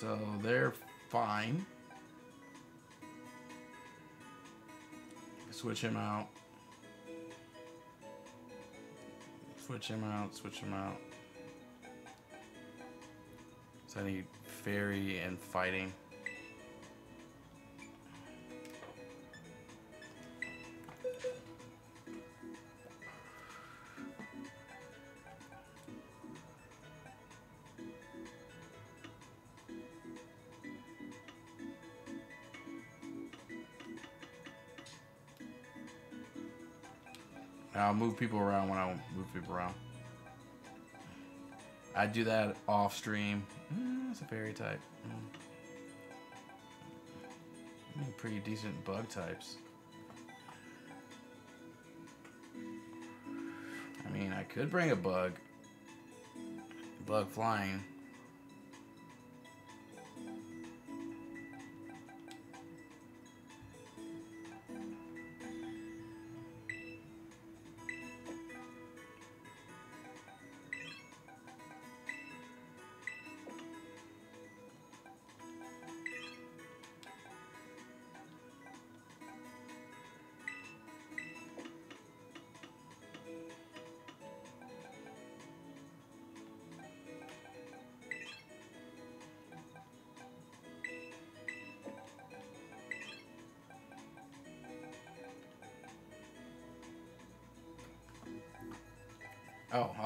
So they're fine. Switch him out. Switch him out, switch him out. So I need fairy and fighting. Move people around when I move people around. I do that off stream. Mm, a fairy type. Mm. Mm, pretty decent bug types. I mean, I could bring a bug. Bug flying.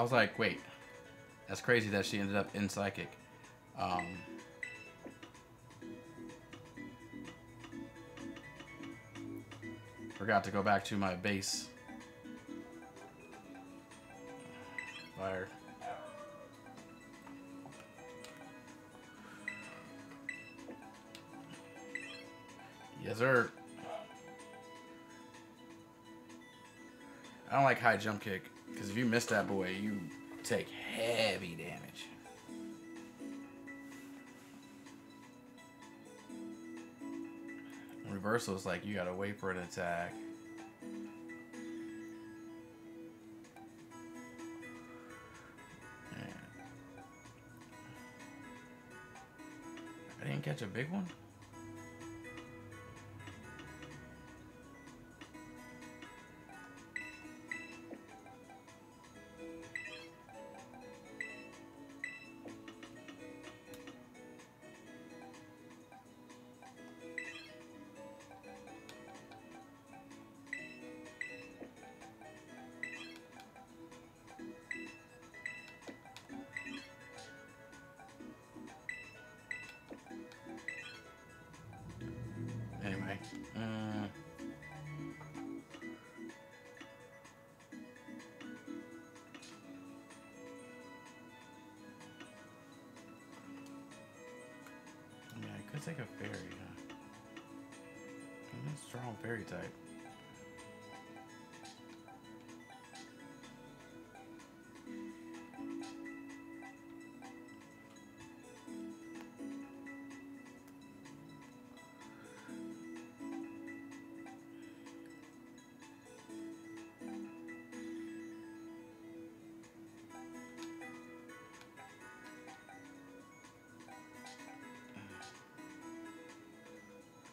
Was like, wait. That's crazy that she ended up in Psychic. Um, forgot to go back to my base. Fire. Yes, sir. I don't like high jump kick. Because if you miss that boy, you take heavy damage. Reversal is like you gotta wait for an attack. I didn't catch a big one?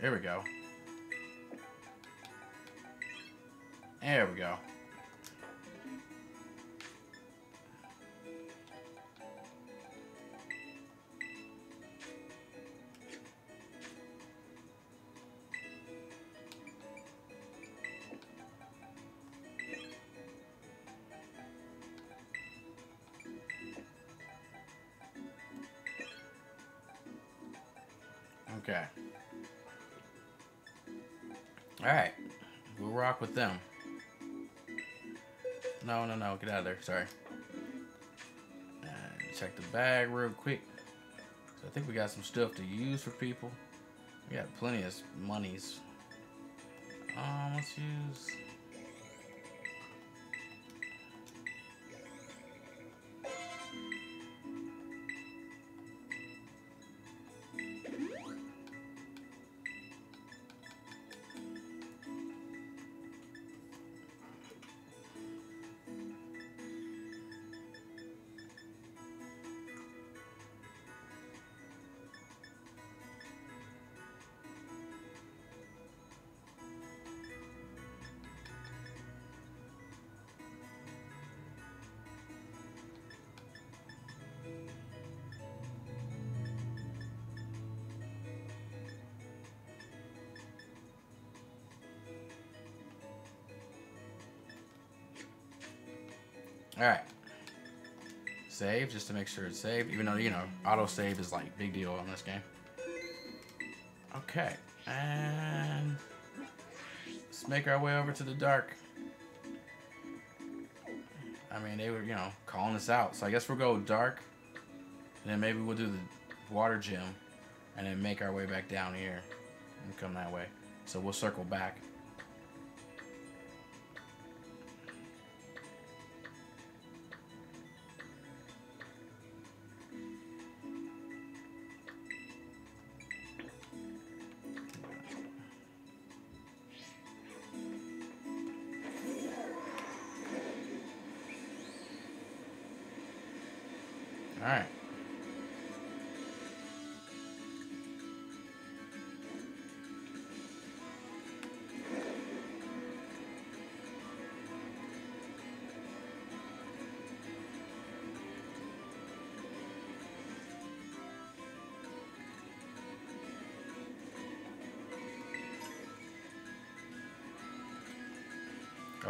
There we go. There we go. Alright. We'll rock with them. No, no, no. Get out of there. Sorry. Check the bag real quick. So I think we got some stuff to use for people. We got plenty of monies. Um, let's use... Save just to make sure it's saved, even though you know auto save is like big deal on this game. Okay, and let's make our way over to the dark. I mean, they were you know calling us out, so I guess we'll go dark, and then maybe we'll do the water gym, and then make our way back down here and come that way. So we'll circle back.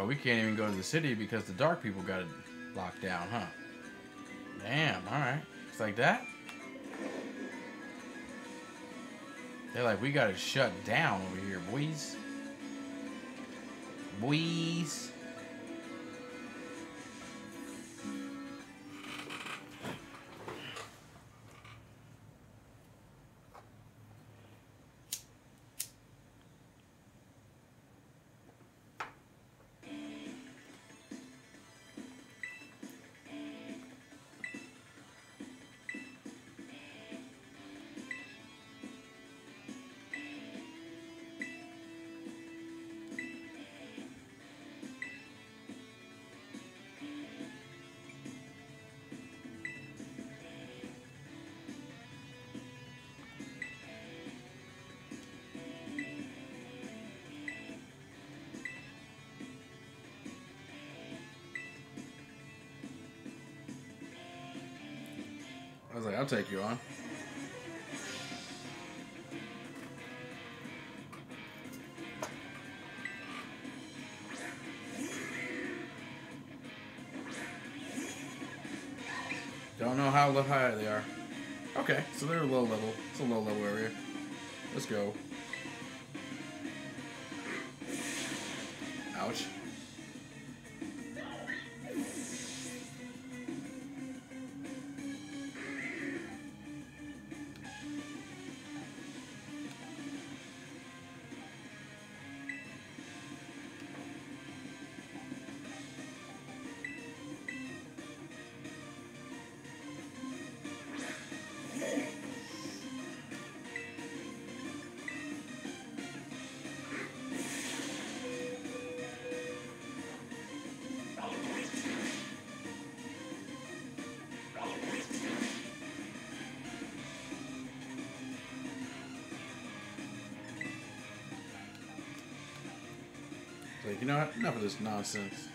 Oh, we can't even go to the city because the dark people got it locked down, huh? Damn, alright. It's like that? They're like, we got it shut down over here, boys. Boys. I was like, I'll take you on. Don't know how high they are. Okay, so they're low level. It's a low level area. Let's go. You know what? Enough of this nonsense.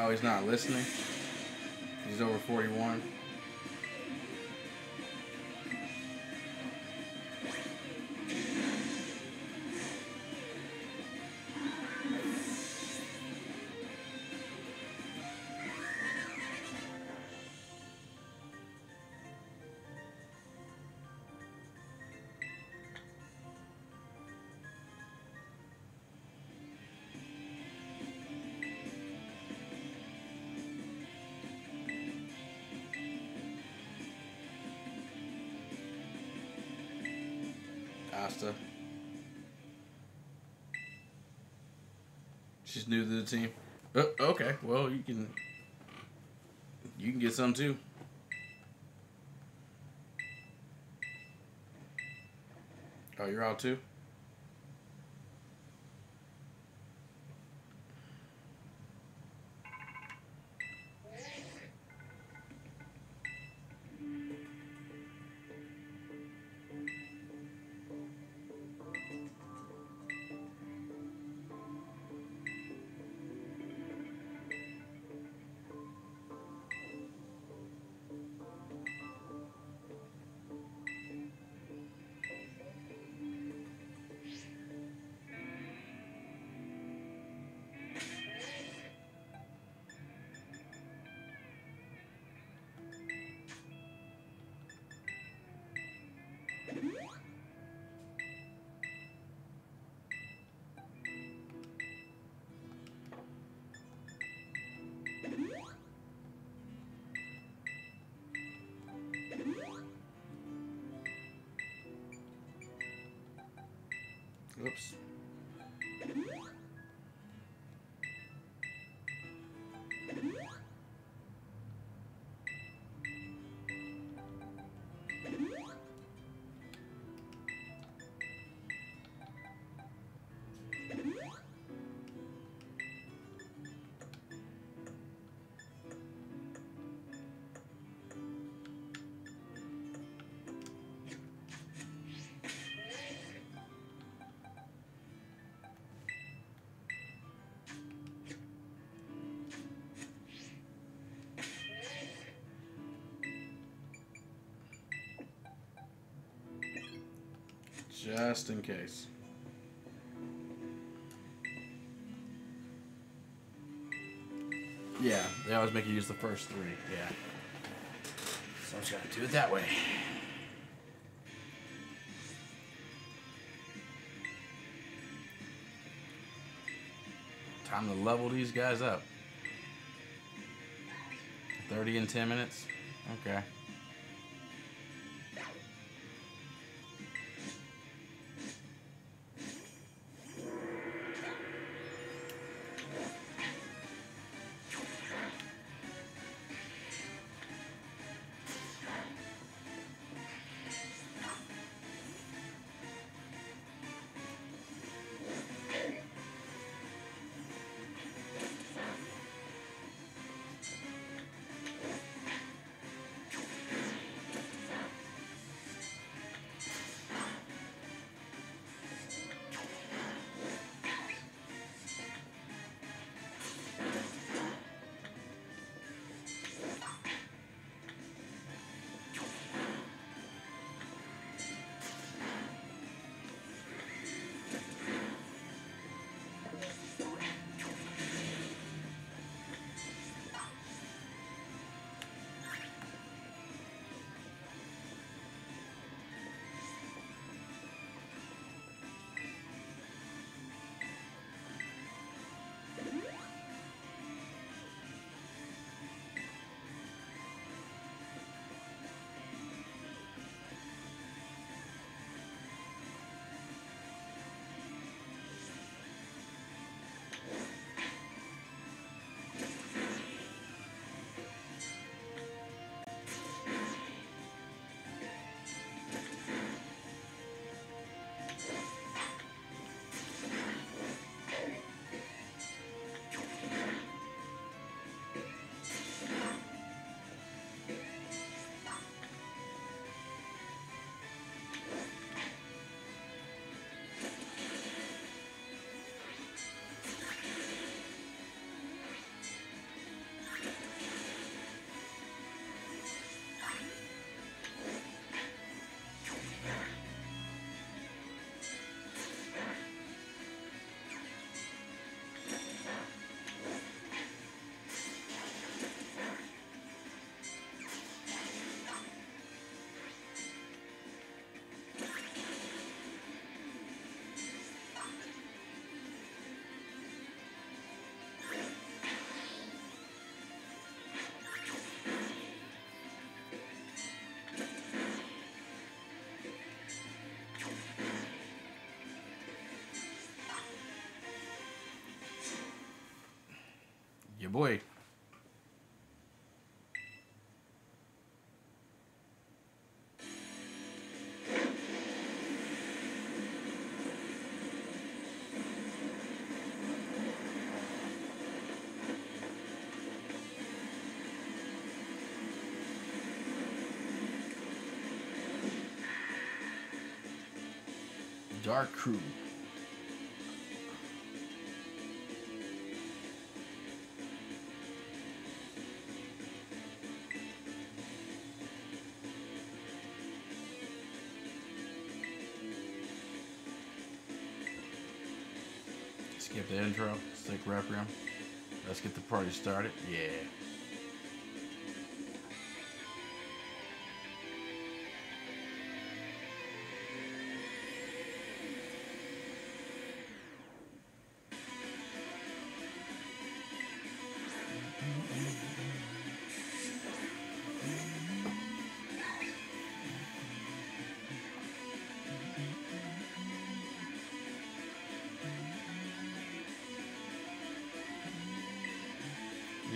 Oh, he's not listening. He's over 41. She's new to the team. Oh, okay, well you can you can get some too. Oh, you're out too. Oops. Just in case. Yeah, they always make you use the first three. Yeah. So I'm just gonna do it that way. Time to level these guys up. 30 in 10 minutes? Okay. Your boy. Dark Crew. Skip the intro, stick Requiem. Let's get the party started. Yeah.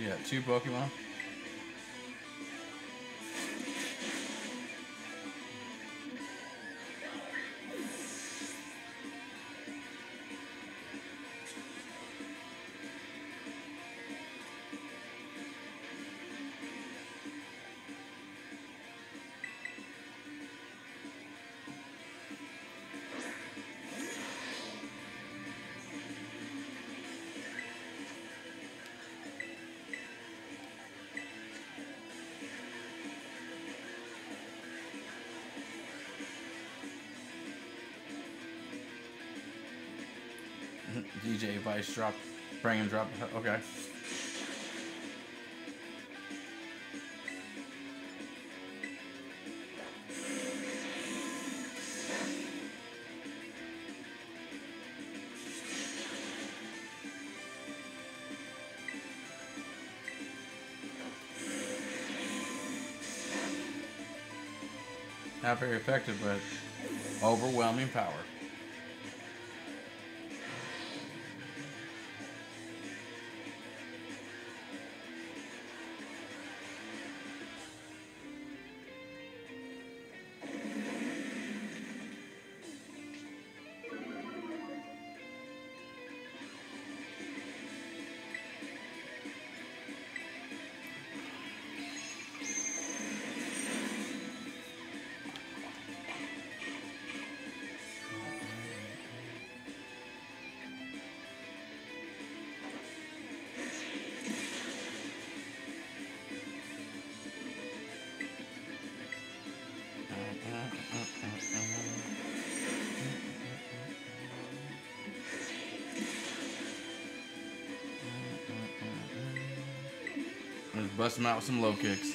Got two Pokemon. DJ Vice drop, bring and drop. Okay. Not very effective, but overwhelming power. Bust him out with some low kicks.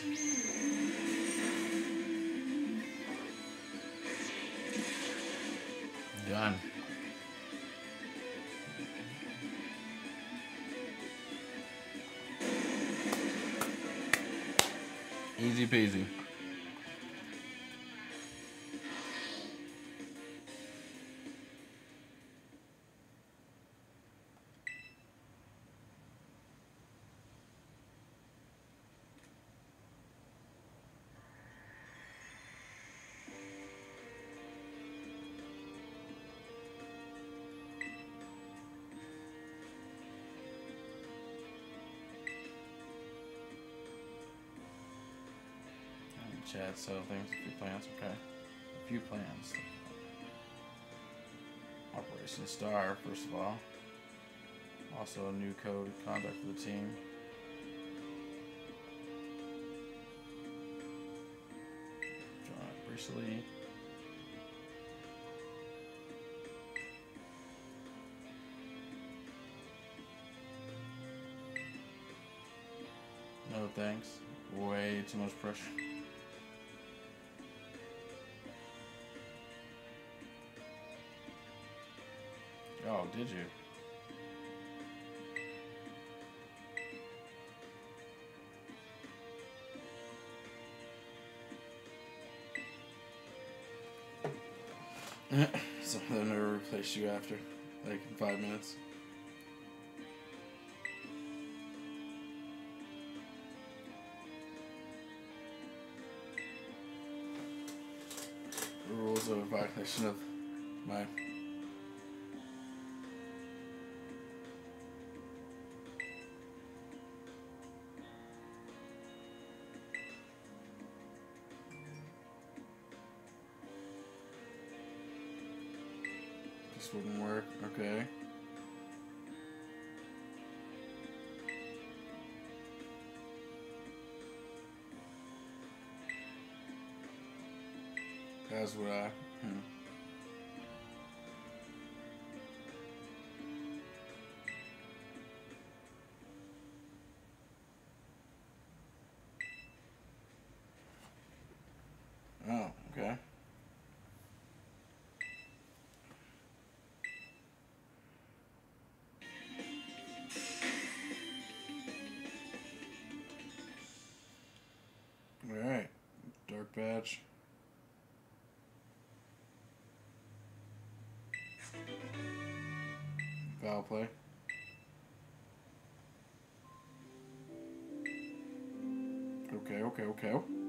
Done. Easy peasy. Chat, so things, a few plans, okay. A few plans. Operation Star, first of all. Also a new code of conduct for the team. Join recently. No thanks. Way too much pressure. Did you? so they'll never replace you after, like in five minutes. The rules of violation of my Wouldn't work. Okay. That's would I. Dark patch. Foul play. Okay, okay, okay.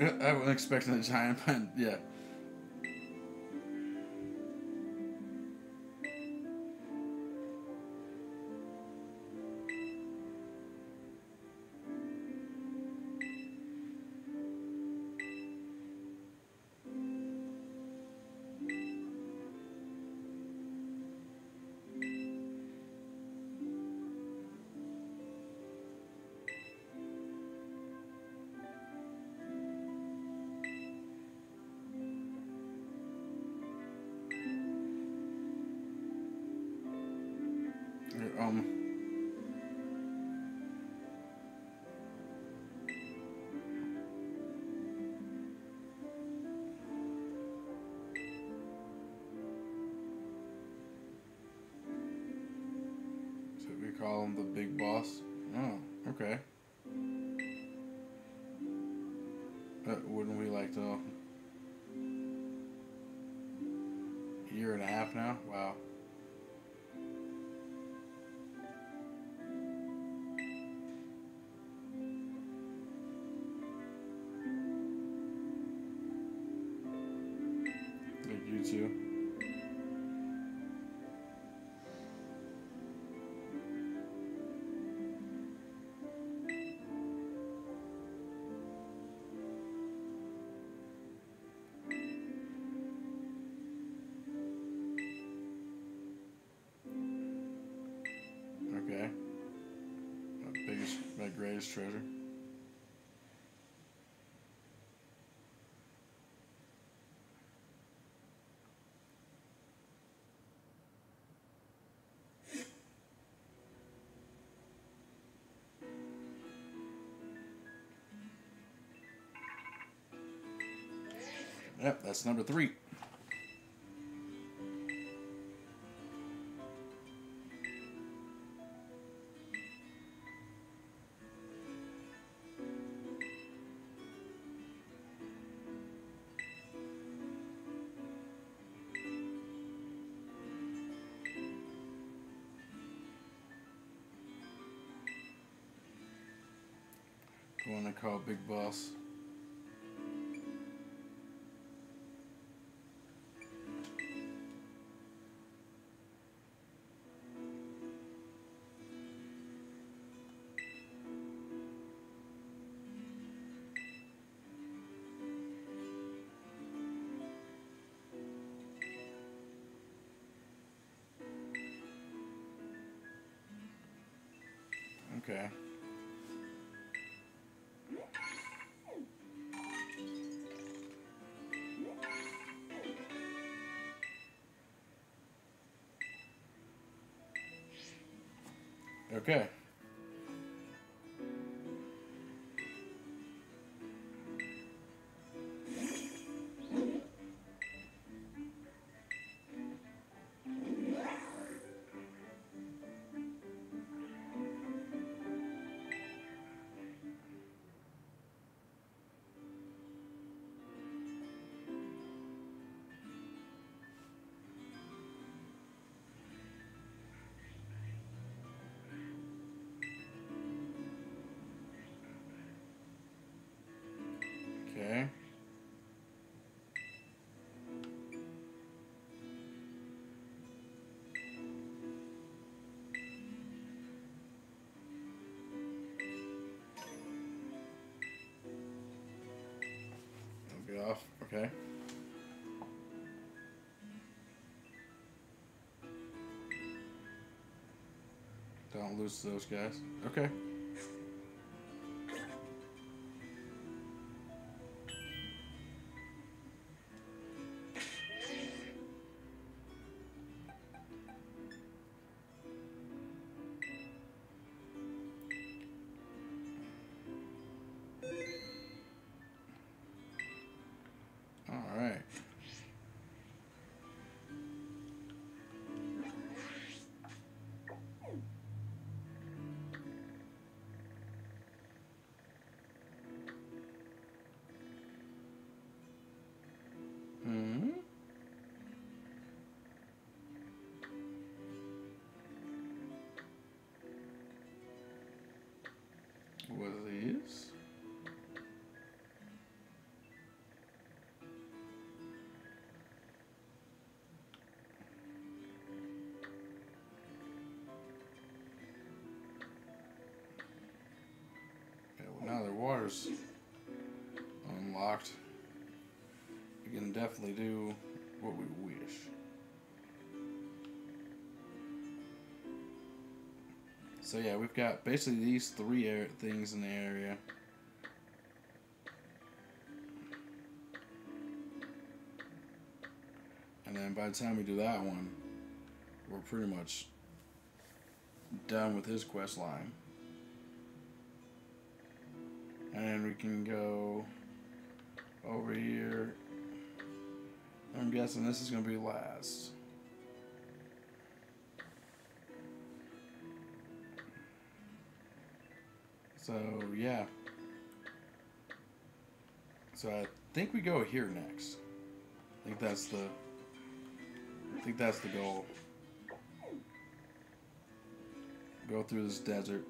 I wasn't expecting a giant, but yeah. Wow. Greatest treasure. Yep, that's number three. I call Big Boss. Okay. Okay. Okay. Off. Okay. Don't lose those guys. Okay. Doors unlocked. We can definitely do what we wish. So yeah, we've got basically these three things in the area. And then by the time we do that one, we're pretty much done with his quest line. Then we can go over here. I'm guessing this is going to be last. So, yeah. So I think we go here next. I think that's the I think that's the goal. Go through this desert.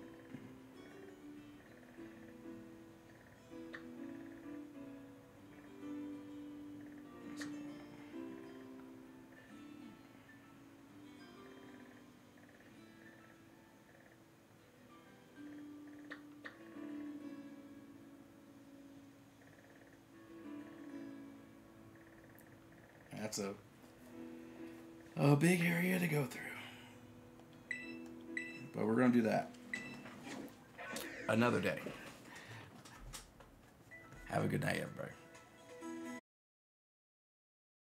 Big area to go through. But we're gonna do that another day. Have a good night, everybody.